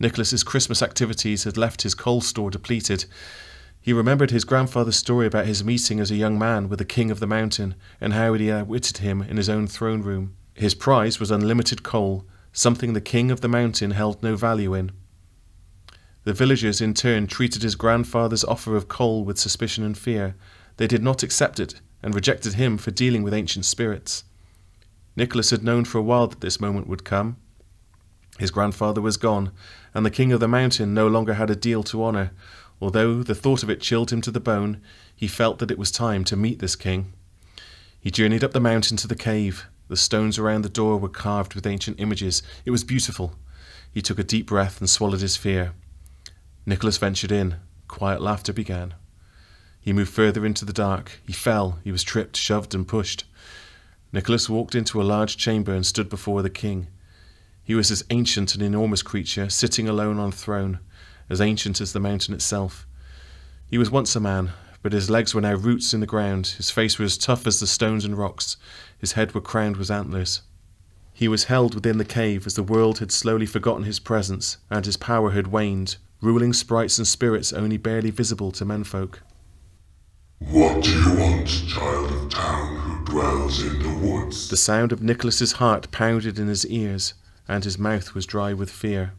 Nicholas's Christmas activities had left his coal store depleted. He remembered his grandfather's story about his meeting as a young man with the king of the mountain and how he outwitted him in his own throne room. His prize was unlimited coal, something the king of the mountain held no value in. The villagers in turn treated his grandfather's offer of coal with suspicion and fear. They did not accept it and rejected him for dealing with ancient spirits. Nicholas had known for a while that this moment would come. His grandfather was gone, and the king of the mountain no longer had a deal to honour. Although the thought of it chilled him to the bone, he felt that it was time to meet this king. He journeyed up the mountain to the cave. The stones around the door were carved with ancient images. It was beautiful. He took a deep breath and swallowed his fear. Nicholas ventured in. Quiet laughter began. He moved further into the dark. He fell. He was tripped, shoved, and pushed. Nicholas walked into a large chamber and stood before the king. He was this ancient and enormous creature, sitting alone on a throne, as ancient as the mountain itself. He was once a man, but his legs were now roots in the ground, his face was as tough as the stones and rocks, his head were crowned with antlers. He was held within the cave as the world had slowly forgotten his presence, and his power had waned, ruling sprites and spirits only barely visible to menfolk. What do you want, child of town who dwells in the woods? The sound of Nicholas's heart pounded in his ears, and his mouth was dry with fear.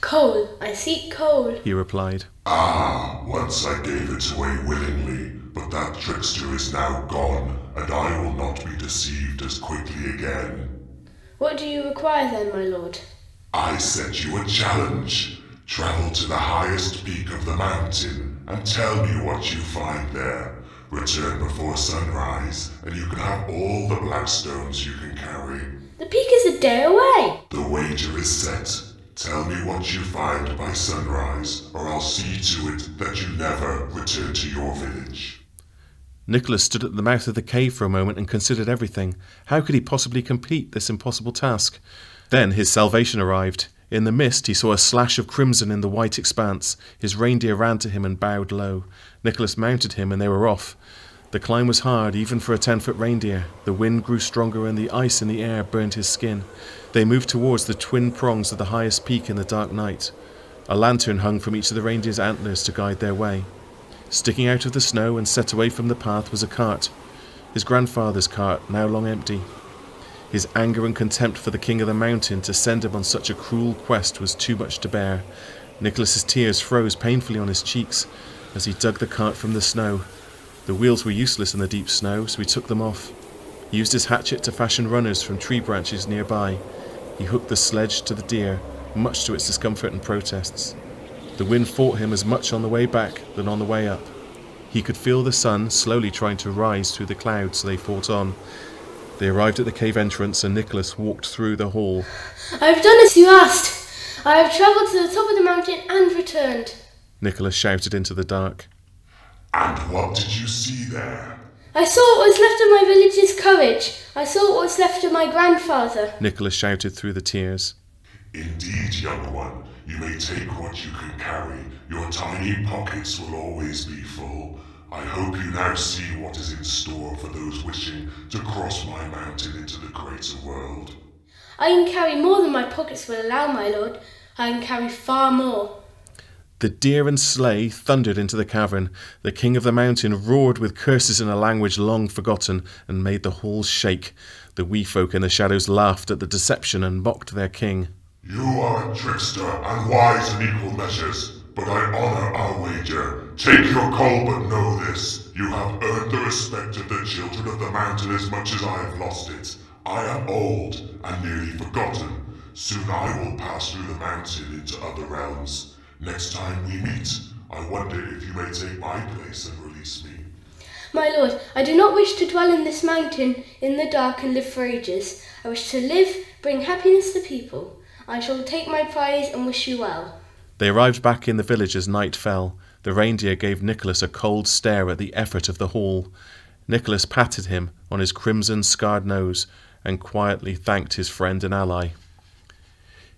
Coal, I seek coal. He replied, Ah, once I gave it away willingly, but that trickster is now gone, and I will not be deceived as quickly again. What do you require then, my lord? I set you a challenge. Travel to the highest peak of the mountain and tell me what you find there. Return before sunrise, and you can have all the black stones you can carry. The peak is a day away. The wager is set. Tell me what you find by sunrise, or I'll see to it that you never return to your village. Nicholas stood at the mouth of the cave for a moment and considered everything. How could he possibly complete this impossible task? Then his salvation arrived. In the mist, he saw a slash of crimson in the white expanse. His reindeer ran to him and bowed low. Nicholas mounted him, and they were off. The climb was hard, even for a ten foot reindeer. The wind grew stronger, and the ice in the air burned his skin. They moved towards the twin prongs of the highest peak in the dark night. A lantern hung from each of the reindeer's antlers to guide their way. Sticking out of the snow and set away from the path was a cart. His grandfather's cart, now long empty. His anger and contempt for the king of the mountain to send him on such a cruel quest was too much to bear. Nicholas's tears froze painfully on his cheeks as he dug the cart from the snow. The wheels were useless in the deep snow, so he took them off. He used his hatchet to fashion runners from tree branches nearby. He hooked the sledge to the deer, much to its discomfort and protests. The wind fought him as much on the way back than on the way up. He could feel the sun slowly trying to rise through the clouds they fought on. They arrived at the cave entrance and Nicholas walked through the hall. I have done as you asked. I have travelled to the top of the mountain and returned. Nicholas shouted into the dark. And what did you see there? I saw what was left of my village's courage. I saw what was left of my grandfather. Nicholas shouted through the tears. Indeed, young one, you may take what you can carry. Your tiny pockets will always be full. I hope you now see what is in store for those wishing to cross my mountain into the greater world. I can carry more than my pockets will allow, my lord. I can carry far more. The deer and sleigh thundered into the cavern. The king of the mountain roared with curses in a language long forgotten and made the halls shake. The wee folk in the shadows laughed at the deception and mocked their king. You are a trickster and wise in equal measures, but I honor our wager. Take your call, but know this. You have earned the respect of the children of the mountain as much as I have lost it. I am old and nearly forgotten. Soon I will pass through the mountain into other realms. Next time we meet, I wonder if you may take my place and release me. My lord, I do not wish to dwell in this mountain in the dark and live for ages. I wish to live, bring happiness to people. I shall take my prize and wish you well. They arrived back in the village as night fell. The reindeer gave Nicholas a cold stare at the effort of the haul. Nicholas patted him on his crimson scarred nose and quietly thanked his friend and ally.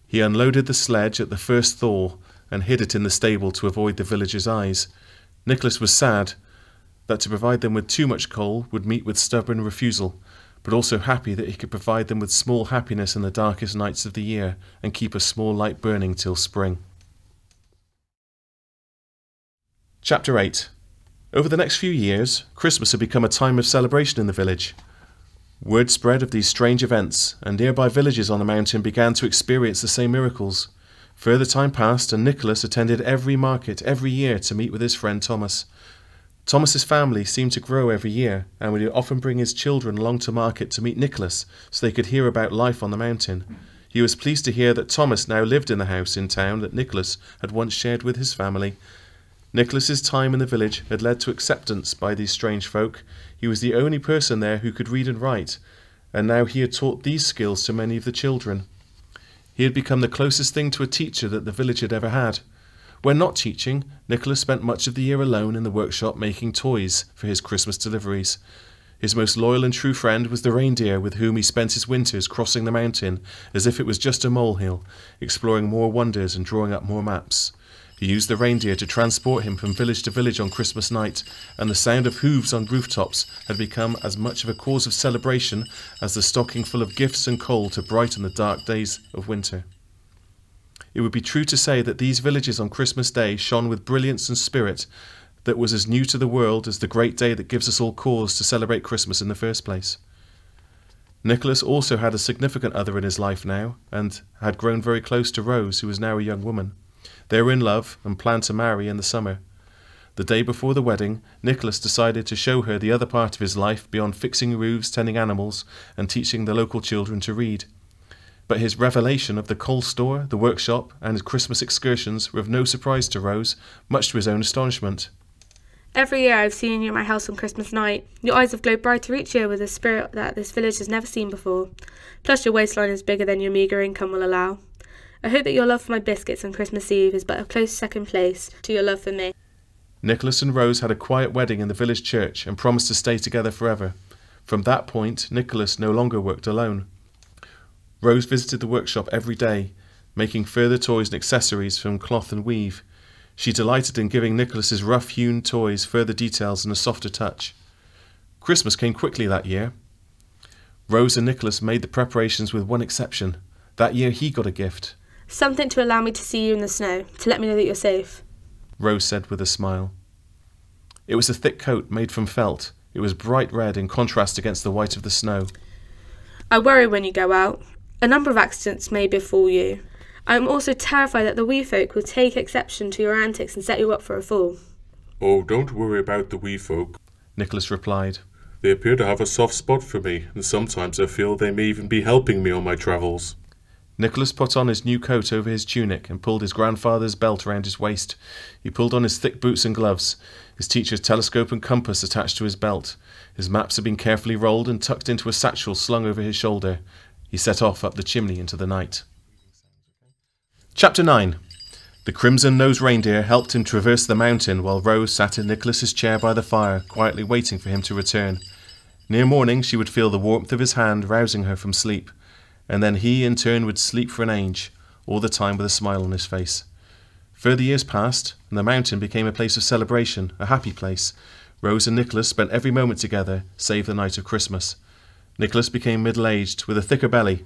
He unloaded the sledge at the first thaw and hid it in the stable to avoid the villagers' eyes. Nicholas was sad that to provide them with too much coal would meet with stubborn refusal, but also happy that he could provide them with small happiness in the darkest nights of the year and keep a small light burning till spring. Chapter 8 Over the next few years, Christmas had become a time of celebration in the village. Word spread of these strange events, and nearby villages on the mountain began to experience the same miracles. Further time passed, and Nicholas attended every market every year to meet with his friend Thomas. Thomas's family seemed to grow every year, and would often bring his children along to market to meet Nicholas, so they could hear about life on the mountain. He was pleased to hear that Thomas now lived in the house in town that Nicholas had once shared with his family. Nicholas's time in the village had led to acceptance by these strange folk. He was the only person there who could read and write, and now he had taught these skills to many of the children. He had become the closest thing to a teacher that the village had ever had. When not teaching, Nicholas spent much of the year alone in the workshop making toys for his Christmas deliveries. His most loyal and true friend was the reindeer with whom he spent his winters crossing the mountain as if it was just a molehill, exploring more wonders and drawing up more maps. He used the reindeer to transport him from village to village on Christmas night, and the sound of hooves on rooftops had become as much of a cause of celebration as the stocking full of gifts and coal to brighten the dark days of winter. It would be true to say that these villages on Christmas Day shone with brilliance and spirit that was as new to the world as the great day that gives us all cause to celebrate Christmas in the first place. Nicholas also had a significant other in his life now, and had grown very close to Rose, who was now a young woman. They were in love and planned to marry in the summer. The day before the wedding, Nicholas decided to show her the other part of his life beyond fixing roofs, tending animals, and teaching the local children to read. But his revelation of the coal store, the workshop, and his Christmas excursions were of no surprise to Rose, much to his own astonishment. Every year I've seen you at my house on Christmas night. Your eyes have glowed brighter each year with a spirit that this village has never seen before. Plus, your waistline is bigger than your meagre income will allow. I hope that your love for my biscuits on Christmas Eve is but a close second place to your love for me. Nicholas and Rose had a quiet wedding in the village church and promised to stay together forever. From that point, Nicholas no longer worked alone. Rose visited the workshop every day, making further toys and accessories from cloth and weave. She delighted in giving Nicholas's rough hewn toys further details and a softer touch. Christmas came quickly that year. Rose and Nicholas made the preparations with one exception. That year he got a gift. Something to allow me to see you in the snow, to let me know that you're safe. Rose said with a smile. It was a thick coat made from felt. It was bright red in contrast against the white of the snow. I worry when you go out. A number of accidents may befall you. I am also terrified that the wee folk will take exception to your antics and set you up for a fall. Oh, don't worry about the wee folk, Nicholas replied. They appear to have a soft spot for me, and sometimes I feel they may even be helping me on my travels. Nicholas put on his new coat over his tunic and pulled his grandfather's belt around his waist. He pulled on his thick boots and gloves, his teacher's telescope and compass attached to his belt. His maps had been carefully rolled and tucked into a satchel slung over his shoulder. He set off up the chimney into the night. Chapter 9 The crimson nosed reindeer helped him traverse the mountain while Rose sat in Nicholas's chair by the fire, quietly waiting for him to return. Near morning, she would feel the warmth of his hand rousing her from sleep, and then he in turn would sleep for an age, all the time with a smile on his face. Further years passed, and the mountain became a place of celebration, a happy place. Rose and Nicholas spent every moment together, save the night of Christmas. Nicholas became middle aged, with a thicker belly,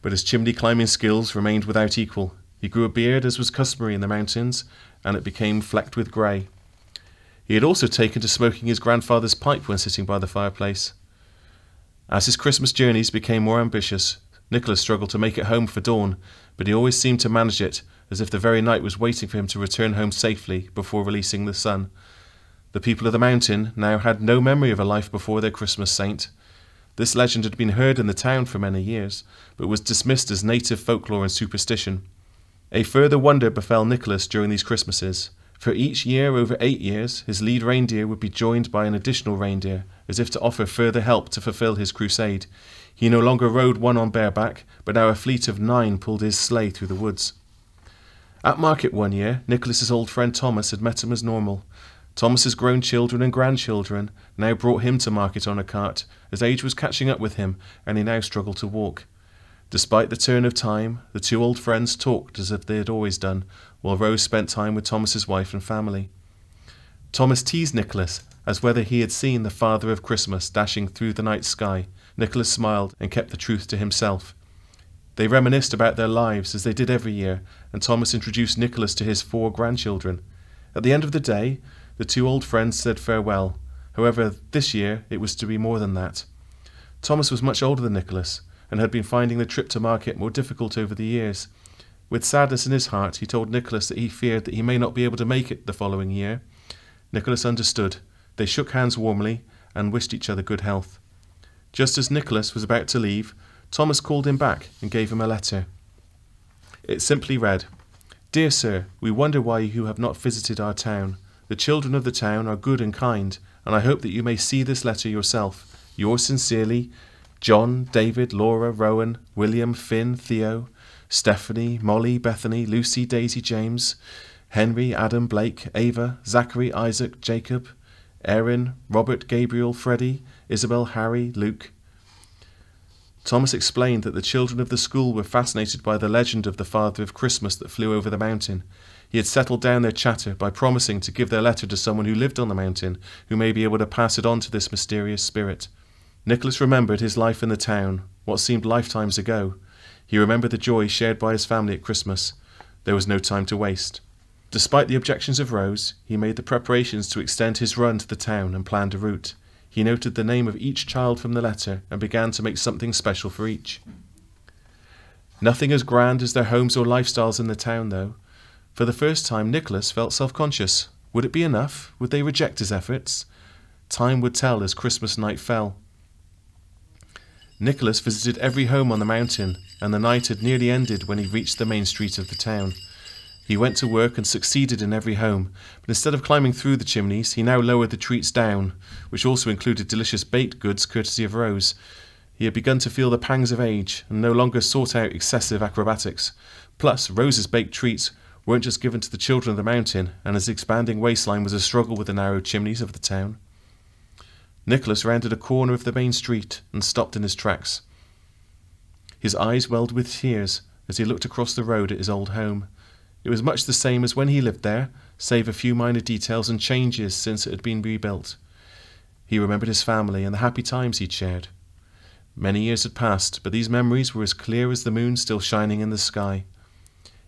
but his chimney climbing skills remained without equal. He grew a beard, as was customary in the mountains, and it became flecked with grey. He had also taken to smoking his grandfather's pipe when sitting by the fireplace. As his Christmas journeys became more ambitious, Nicholas struggled to make it home for dawn, but he always seemed to manage it as if the very night was waiting for him to return home safely before releasing the sun. The people of the mountain now had no memory of a life before their Christmas saint. This legend had been heard in the town for many years, but was dismissed as native folklore and superstition. A further wonder befell Nicholas during these Christmases. For each year over eight years, his lead reindeer would be joined by an additional reindeer, as if to offer further help to fulfill his crusade. He no longer rode one on bareback, but now a fleet of nine pulled his sleigh through the woods. At market one year, Nicholas's old friend Thomas had met him as normal. Thomas's grown children and grandchildren now brought him to market on a cart, as age was catching up with him, and he now struggled to walk. Despite the turn of time, the two old friends talked as if they had always done, while Rose spent time with Thomas's wife and family. Thomas teased Nicholas as whether he had seen the Father of Christmas dashing through the night sky. Nicholas smiled and kept the truth to himself. They reminisced about their lives as they did every year, and Thomas introduced Nicholas to his four grandchildren. At the end of the day, the two old friends said farewell. However, this year it was to be more than that. Thomas was much older than Nicholas, and had been finding the trip to market more difficult over the years. With sadness in his heart, he told Nicholas that he feared that he may not be able to make it the following year. Nicholas understood. They shook hands warmly and wished each other good health. Just as Nicholas was about to leave, Thomas called him back and gave him a letter. It simply read, Dear Sir, we wonder why you have not visited our town. The children of the town are good and kind, and I hope that you may see this letter yourself. Yours sincerely, John, David, Laura, Rowan, William, Finn, Theo, Stephanie, Molly, Bethany, Lucy, Daisy, James, Henry, Adam, Blake, Ava, Zachary, Isaac, Jacob, Aaron, Robert, Gabriel, Freddie, Isabel, Harry, Luke. Thomas explained that the children of the school were fascinated by the legend of the Father of Christmas that flew over the mountain. He had settled down their chatter by promising to give their letter to someone who lived on the mountain, who may be able to pass it on to this mysterious spirit. Nicholas remembered his life in the town, what seemed lifetimes ago. He remembered the joy shared by his family at Christmas. There was no time to waste. Despite the objections of Rose, he made the preparations to extend his run to the town and planned a route. He noted the name of each child from the letter and began to make something special for each. Nothing as grand as their homes or lifestyles in the town, though. For the first time, Nicholas felt self conscious. Would it be enough? Would they reject his efforts? Time would tell as Christmas night fell. Nicholas visited every home on the mountain, and the night had nearly ended when he reached the main street of the town. He went to work and succeeded in every home, but instead of climbing through the chimneys, he now lowered the treats down, which also included delicious baked goods courtesy of Rose. He had begun to feel the pangs of age and no longer sought out excessive acrobatics. Plus, Rose's baked treats weren't just given to the children of the mountain, and his expanding waistline was a struggle with the narrow chimneys of the town. Nicholas rounded a corner of the main street and stopped in his tracks. His eyes welled with tears as he looked across the road at his old home. It was much the same as when he lived there, save a few minor details and changes since it had been rebuilt. He remembered his family and the happy times he'd shared. Many years had passed, but these memories were as clear as the moon still shining in the sky.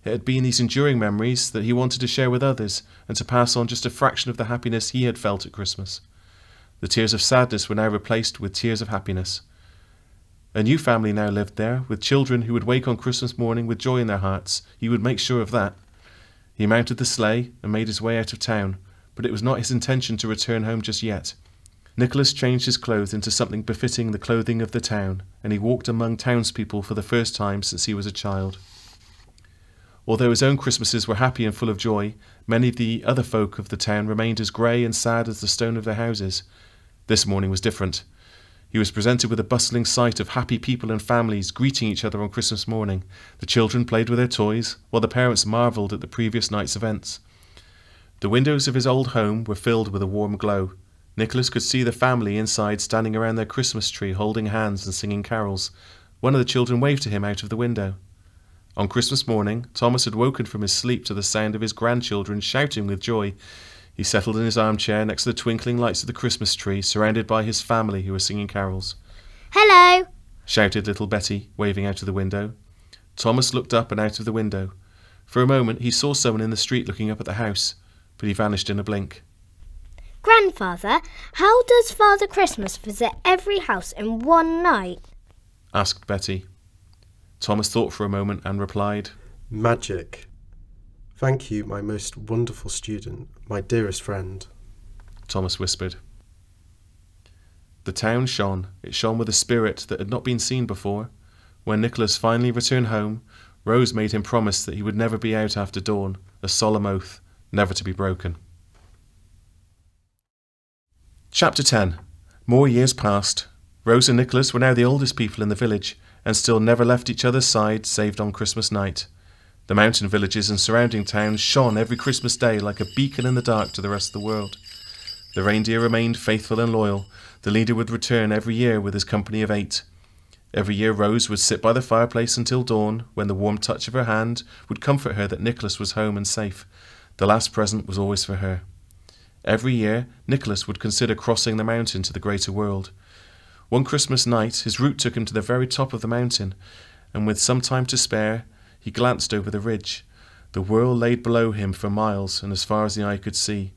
It had been these enduring memories that he wanted to share with others and to pass on just a fraction of the happiness he had felt at Christmas. The tears of sadness were now replaced with tears of happiness. A new family now lived there, with children who would wake on Christmas morning with joy in their hearts. He would make sure of that. He mounted the sleigh and made his way out of town, but it was not his intention to return home just yet. Nicholas changed his clothes into something befitting the clothing of the town, and he walked among townspeople for the first time since he was a child. Although his own Christmases were happy and full of joy, many of the other folk of the town remained as grey and sad as the stone of their houses. This morning was different. He was presented with a bustling sight of happy people and families greeting each other on Christmas morning. The children played with their toys, while the parents marvelled at the previous night's events. The windows of his old home were filled with a warm glow. Nicholas could see the family inside standing around their Christmas tree holding hands and singing carols. One of the children waved to him out of the window. On Christmas morning, Thomas had woken from his sleep to the sound of his grandchildren shouting with joy. He settled in his armchair next to the twinkling lights of the Christmas tree, surrounded by his family who were singing carols. Hello! shouted little Betty, waving out of the window. Thomas looked up and out of the window. For a moment he saw someone in the street looking up at the house, but he vanished in a blink. Grandfather, how does Father Christmas visit every house in one night? asked Betty. Thomas thought for a moment and replied, Magic. Thank you, my most wonderful student, my dearest friend. Thomas whispered. The town shone. It shone with a spirit that had not been seen before. When Nicholas finally returned home, Rose made him promise that he would never be out after dawn, a solemn oath, never to be broken. Chapter 10 More years passed. Rose and Nicholas were now the oldest people in the village, and still never left each other's side save on Christmas night. The mountain villages and surrounding towns shone every Christmas day like a beacon in the dark to the rest of the world. The reindeer remained faithful and loyal. The leader would return every year with his company of eight. Every year Rose would sit by the fireplace until dawn, when the warm touch of her hand would comfort her that Nicholas was home and safe. The last present was always for her. Every year Nicholas would consider crossing the mountain to the greater world. One Christmas night his route took him to the very top of the mountain, and with some time to spare, he glanced over the ridge. The world lay below him for miles and as far as the eye could see.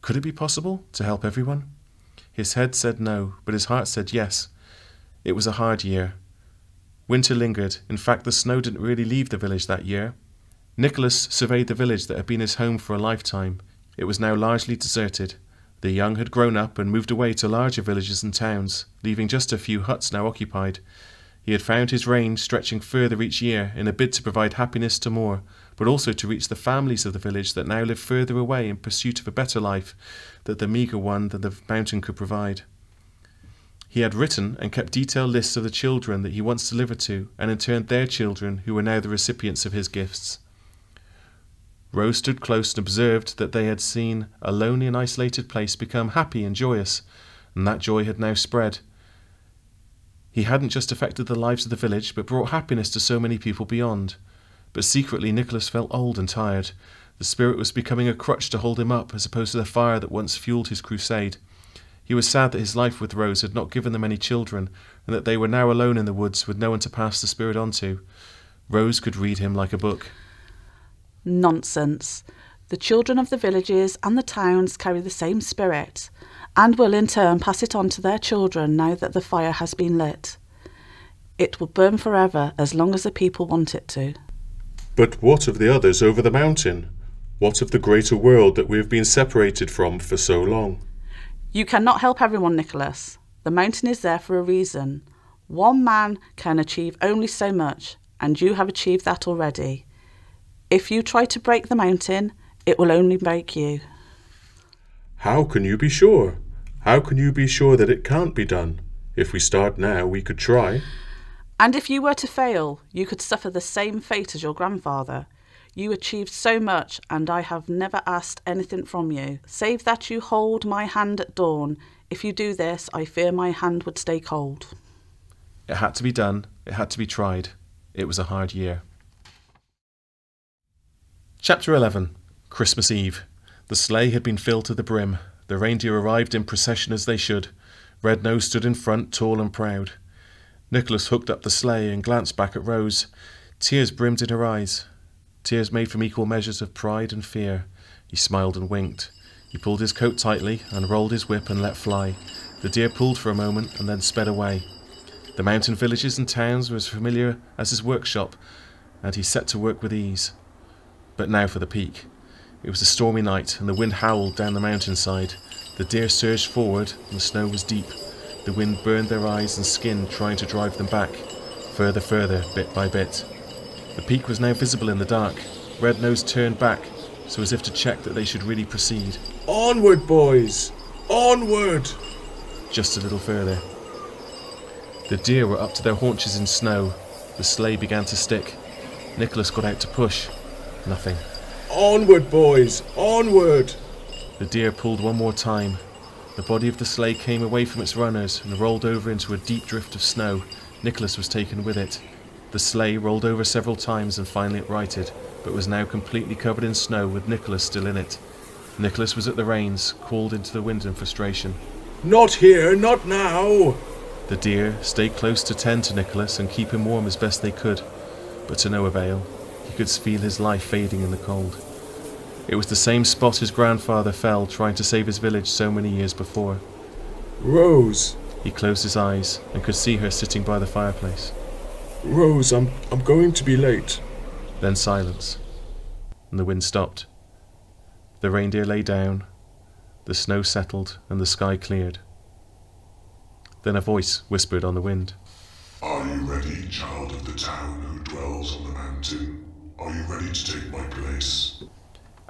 Could it be possible to help everyone? His head said no, but his heart said yes. It was a hard year. Winter lingered. In fact, the snow didn't really leave the village that year. Nicholas surveyed the village that had been his home for a lifetime. It was now largely deserted. The young had grown up and moved away to larger villages and towns, leaving just a few huts now occupied. He had found his range stretching further each year in a bid to provide happiness to more, but also to reach the families of the village that now lived further away in pursuit of a better life that the meagre one that the mountain could provide. He had written and kept detailed lists of the children that he once delivered to, and in turn their children who were now the recipients of his gifts. Rose stood close and observed that they had seen a lonely and isolated place become happy and joyous, and that joy had now spread. He hadn't just affected the lives of the village, but brought happiness to so many people beyond. But secretly, Nicholas felt old and tired. The spirit was becoming a crutch to hold him up, as opposed to the fire that once fueled his crusade. He was sad that his life with Rose had not given them any children, and that they were now alone in the woods with no one to pass the spirit on to. Rose could read him like a book. Nonsense. The children of the villages and the towns carry the same spirit, and will in turn pass it on to their children now that the fire has been lit. It will burn forever as long as the people want it to. But what of the others over the mountain? What of the greater world that we have been separated from for so long? You cannot help everyone, Nicholas. The mountain is there for a reason. One man can achieve only so much, and you have achieved that already. If you try to break the mountain, it will only break you. How can you be sure? How can you be sure that it can't be done? If we start now, we could try. And if you were to fail, you could suffer the same fate as your grandfather. You achieved so much, and I have never asked anything from you, save that you hold my hand at dawn. If you do this, I fear my hand would stay cold. It had to be done, it had to be tried. It was a hard year. Chapter 11 Christmas Eve. The sleigh had been filled to the brim. The reindeer arrived in procession as they should. Red Nose stood in front, tall and proud. Nicholas hooked up the sleigh and glanced back at Rose. Tears brimmed in her eyes. Tears made from equal measures of pride and fear. He smiled and winked. He pulled his coat tightly, unrolled his whip, and let fly. The deer pulled for a moment and then sped away. The mountain villages and towns were as familiar as his workshop, and he set to work with ease. But now for the peak. It was a stormy night, and the wind howled down the mountainside. The deer surged forward, and the snow was deep. The wind burned their eyes and skin, trying to drive them back, further, further, bit by bit. The peak was now visible in the dark. Red Nose turned back, so as if to check that they should really proceed. Onward, boys! Onward! Just a little further. The deer were up to their haunches in snow. The sleigh began to stick. Nicholas got out to push. Nothing. Onward, boys! Onward! The deer pulled one more time. The body of the sleigh came away from its runners and rolled over into a deep drift of snow. Nicholas was taken with it. The sleigh rolled over several times and finally it righted, but was now completely covered in snow with Nicholas still in it. Nicholas was at the reins, called into the wind in frustration. Not here, not now! The deer stayed close to tend to Nicholas and keep him warm as best they could, but to no avail. He could feel his life fading in the cold. It was the same spot his grandfather fell trying to save his village so many years before. Rose, He closed his eyes and could see her sitting by the fireplace. Rose, I'm, I'm going to be late. Then silence, and the wind stopped. The reindeer lay down, the snow settled, and the sky cleared. Then a voice whispered on the wind. Are you ready, child of the town who dwells on the mountain? Are you ready to take my place?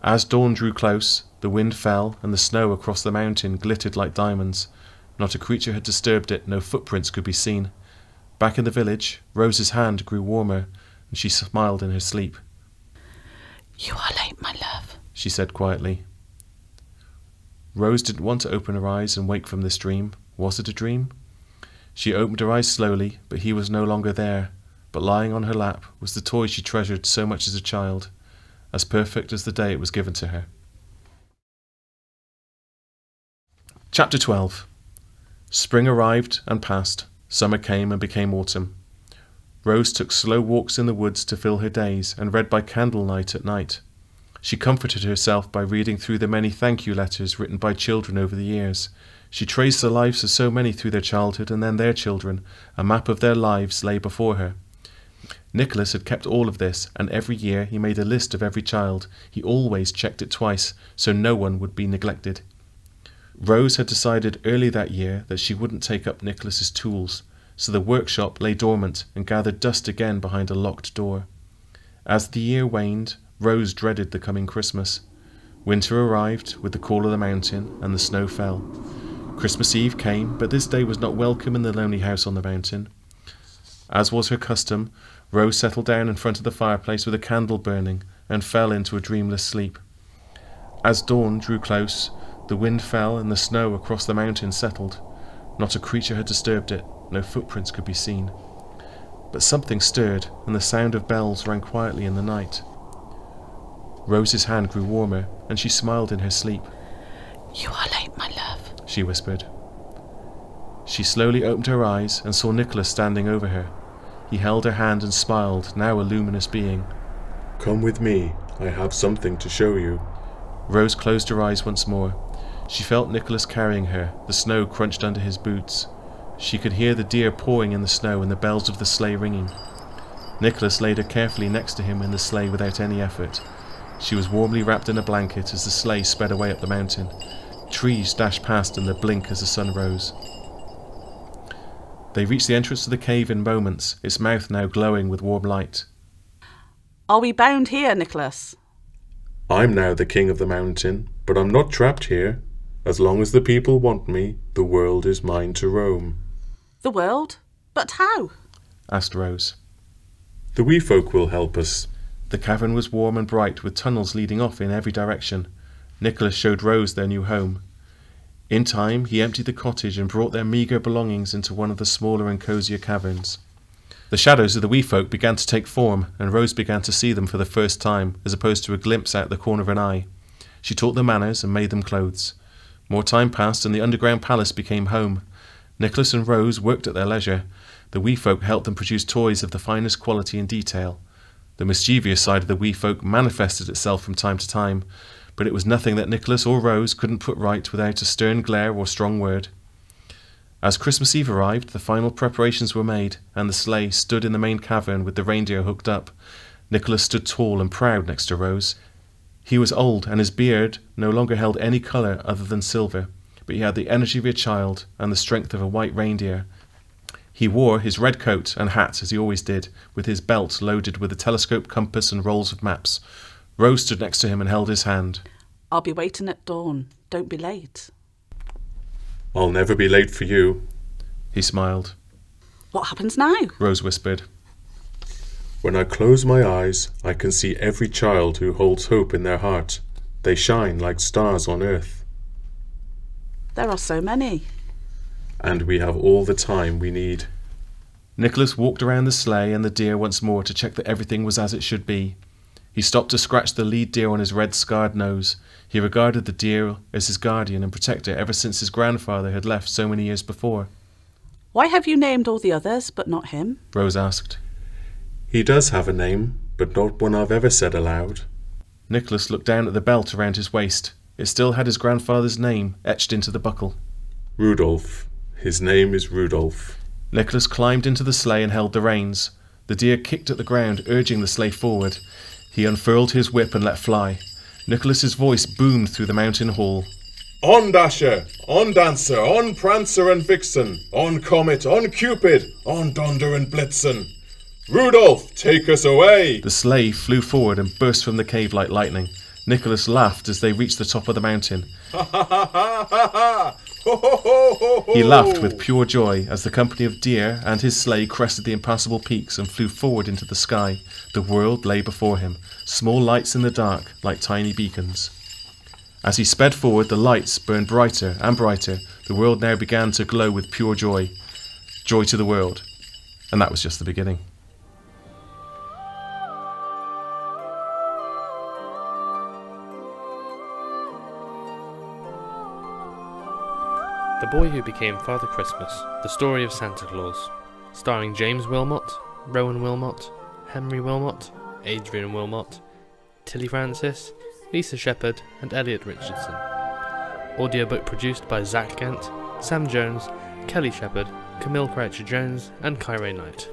As dawn drew close, the wind fell, and the snow across the mountain glittered like diamonds. Not a creature had disturbed it, no footprints could be seen. Back in the village, Rose's hand grew warmer, and she smiled in her sleep. You are late, my love. She said quietly. Rose didn't want to open her eyes and wake from this dream. Was it a dream? She opened her eyes slowly, but he was no longer there. But lying on her lap was the toy she treasured so much as a child, as perfect as the day it was given to her. Chapter 12 Spring arrived and passed, summer came and became autumn. Rose took slow walks in the woods to fill her days and read by candlelight at night. She comforted herself by reading through the many thank you letters written by children over the years. She traced the lives of so many through their childhood and then their children. A map of their lives lay before her. Nicholas had kept all of this, and every year he made a list of every child. He always checked it twice, so no one would be neglected. Rose had decided early that year that she wouldn't take up Nicholas's tools, so the workshop lay dormant and gathered dust again behind a locked door. As the year waned, Rose dreaded the coming Christmas. Winter arrived with the call of the mountain, and the snow fell. Christmas Eve came, but this day was not welcome in the lonely house on the mountain. As was her custom, Rose settled down in front of the fireplace with a candle burning and fell into a dreamless sleep. As dawn drew close, the wind fell and the snow across the mountain settled. Not a creature had disturbed it, no footprints could be seen. But something stirred, and the sound of bells rang quietly in the night. Rose's hand grew warmer, and she smiled in her sleep. You are late, my love. She whispered. She slowly opened her eyes and saw Nicholas standing over her. He held her hand and smiled, now a luminous being. Come with me. I have something to show you. Rose closed her eyes once more. She felt Nicholas carrying her. The snow crunched under his boots. She could hear the deer pawing in the snow and the bells of the sleigh ringing. Nicholas laid her carefully next to him in the sleigh without any effort. She was warmly wrapped in a blanket as the sleigh sped away up the mountain. Trees dashed past in the blink as the sun rose. They reached the entrance to the cave in moments, its mouth now glowing with warm light. Are we bound here, Nicholas? I'm now the king of the mountain, but I'm not trapped here. As long as the people want me, the world is mine to roam. The world? But how? asked Rose. The wee folk will help us. The cavern was warm and bright, with tunnels leading off in every direction. Nicholas showed Rose their new home. In time, he emptied the cottage and brought their meagre belongings into one of the smaller and cosier caverns. The shadows of the wee folk began to take form, and Rose began to see them for the first time, as opposed to a glimpse out the corner of an eye. She taught them manners and made them clothes. More time passed, and the underground palace became home. Nicholas and Rose worked at their leisure. The wee folk helped them produce toys of the finest quality and detail. The mischievous side of the wee folk manifested itself from time to time, but it was nothing that Nicholas or Rose couldn't put right without a stern glare or strong word. As Christmas Eve arrived, the final preparations were made, and the sleigh stood in the main cavern with the reindeer hooked up. Nicholas stood tall and proud next to Rose. He was old, and his beard no longer held any colour other than silver, but he had the energy of a child and the strength of a white reindeer. He wore his red coat and hat as he always did, with his belt loaded with a telescope, compass, and rolls of maps. Rose stood next to him and held his hand. I'll be waiting at dawn. Don't be late. I'll never be late for you. He smiled. What happens now? Rose whispered. When I close my eyes, I can see every child who holds hope in their heart. They shine like stars on earth. There are so many. And we have all the time we need. Nicholas walked around the sleigh and the deer once more to check that everything was as it should be. He stopped to scratch the lead deer on his red scarred nose. He regarded the deer as his guardian and protector ever since his grandfather had left so many years before. Why have you named all the others, but not him? Rose asked. He does have a name, but not one I've ever said aloud. Nicholas looked down at the belt around his waist. It still had his grandfather's name etched into the buckle. Rudolph. His name is Rudolph. Nicholas climbed into the sleigh and held the reins. The deer kicked at the ground, urging the sleigh forward. He unfurled his whip and let fly. Nicholas's voice boomed through the mountain hall. On Dasher, on Dancer, on Prancer and Vixen, on Comet, on Cupid, on Donder and Blitzen. Rudolph, take us away! The sleigh flew forward and burst from the cave like lightning. Nicholas laughed as they reached the top of the mountain. Ha ha ha ha ha He laughed with pure joy as the company of deer and his sleigh crested the impassable peaks and flew forward into the sky. The world lay before him, small lights in the dark like tiny beacons. As he sped forward, the lights burned brighter and brighter. The world now began to glow with pure joy. Joy to the world. And that was just the beginning. The Boy Who Became Father Christmas The Story of Santa Claus. Starring James Wilmot, Rowan Wilmot, Henry Wilmot, Adrian Wilmot, Tilly Francis, Lisa Shepherd, and Elliot Richardson. Audiobook produced by Zach Kent, Sam Jones, Kelly Shepherd, Camille Croucher Jones, and Kyrie Knight.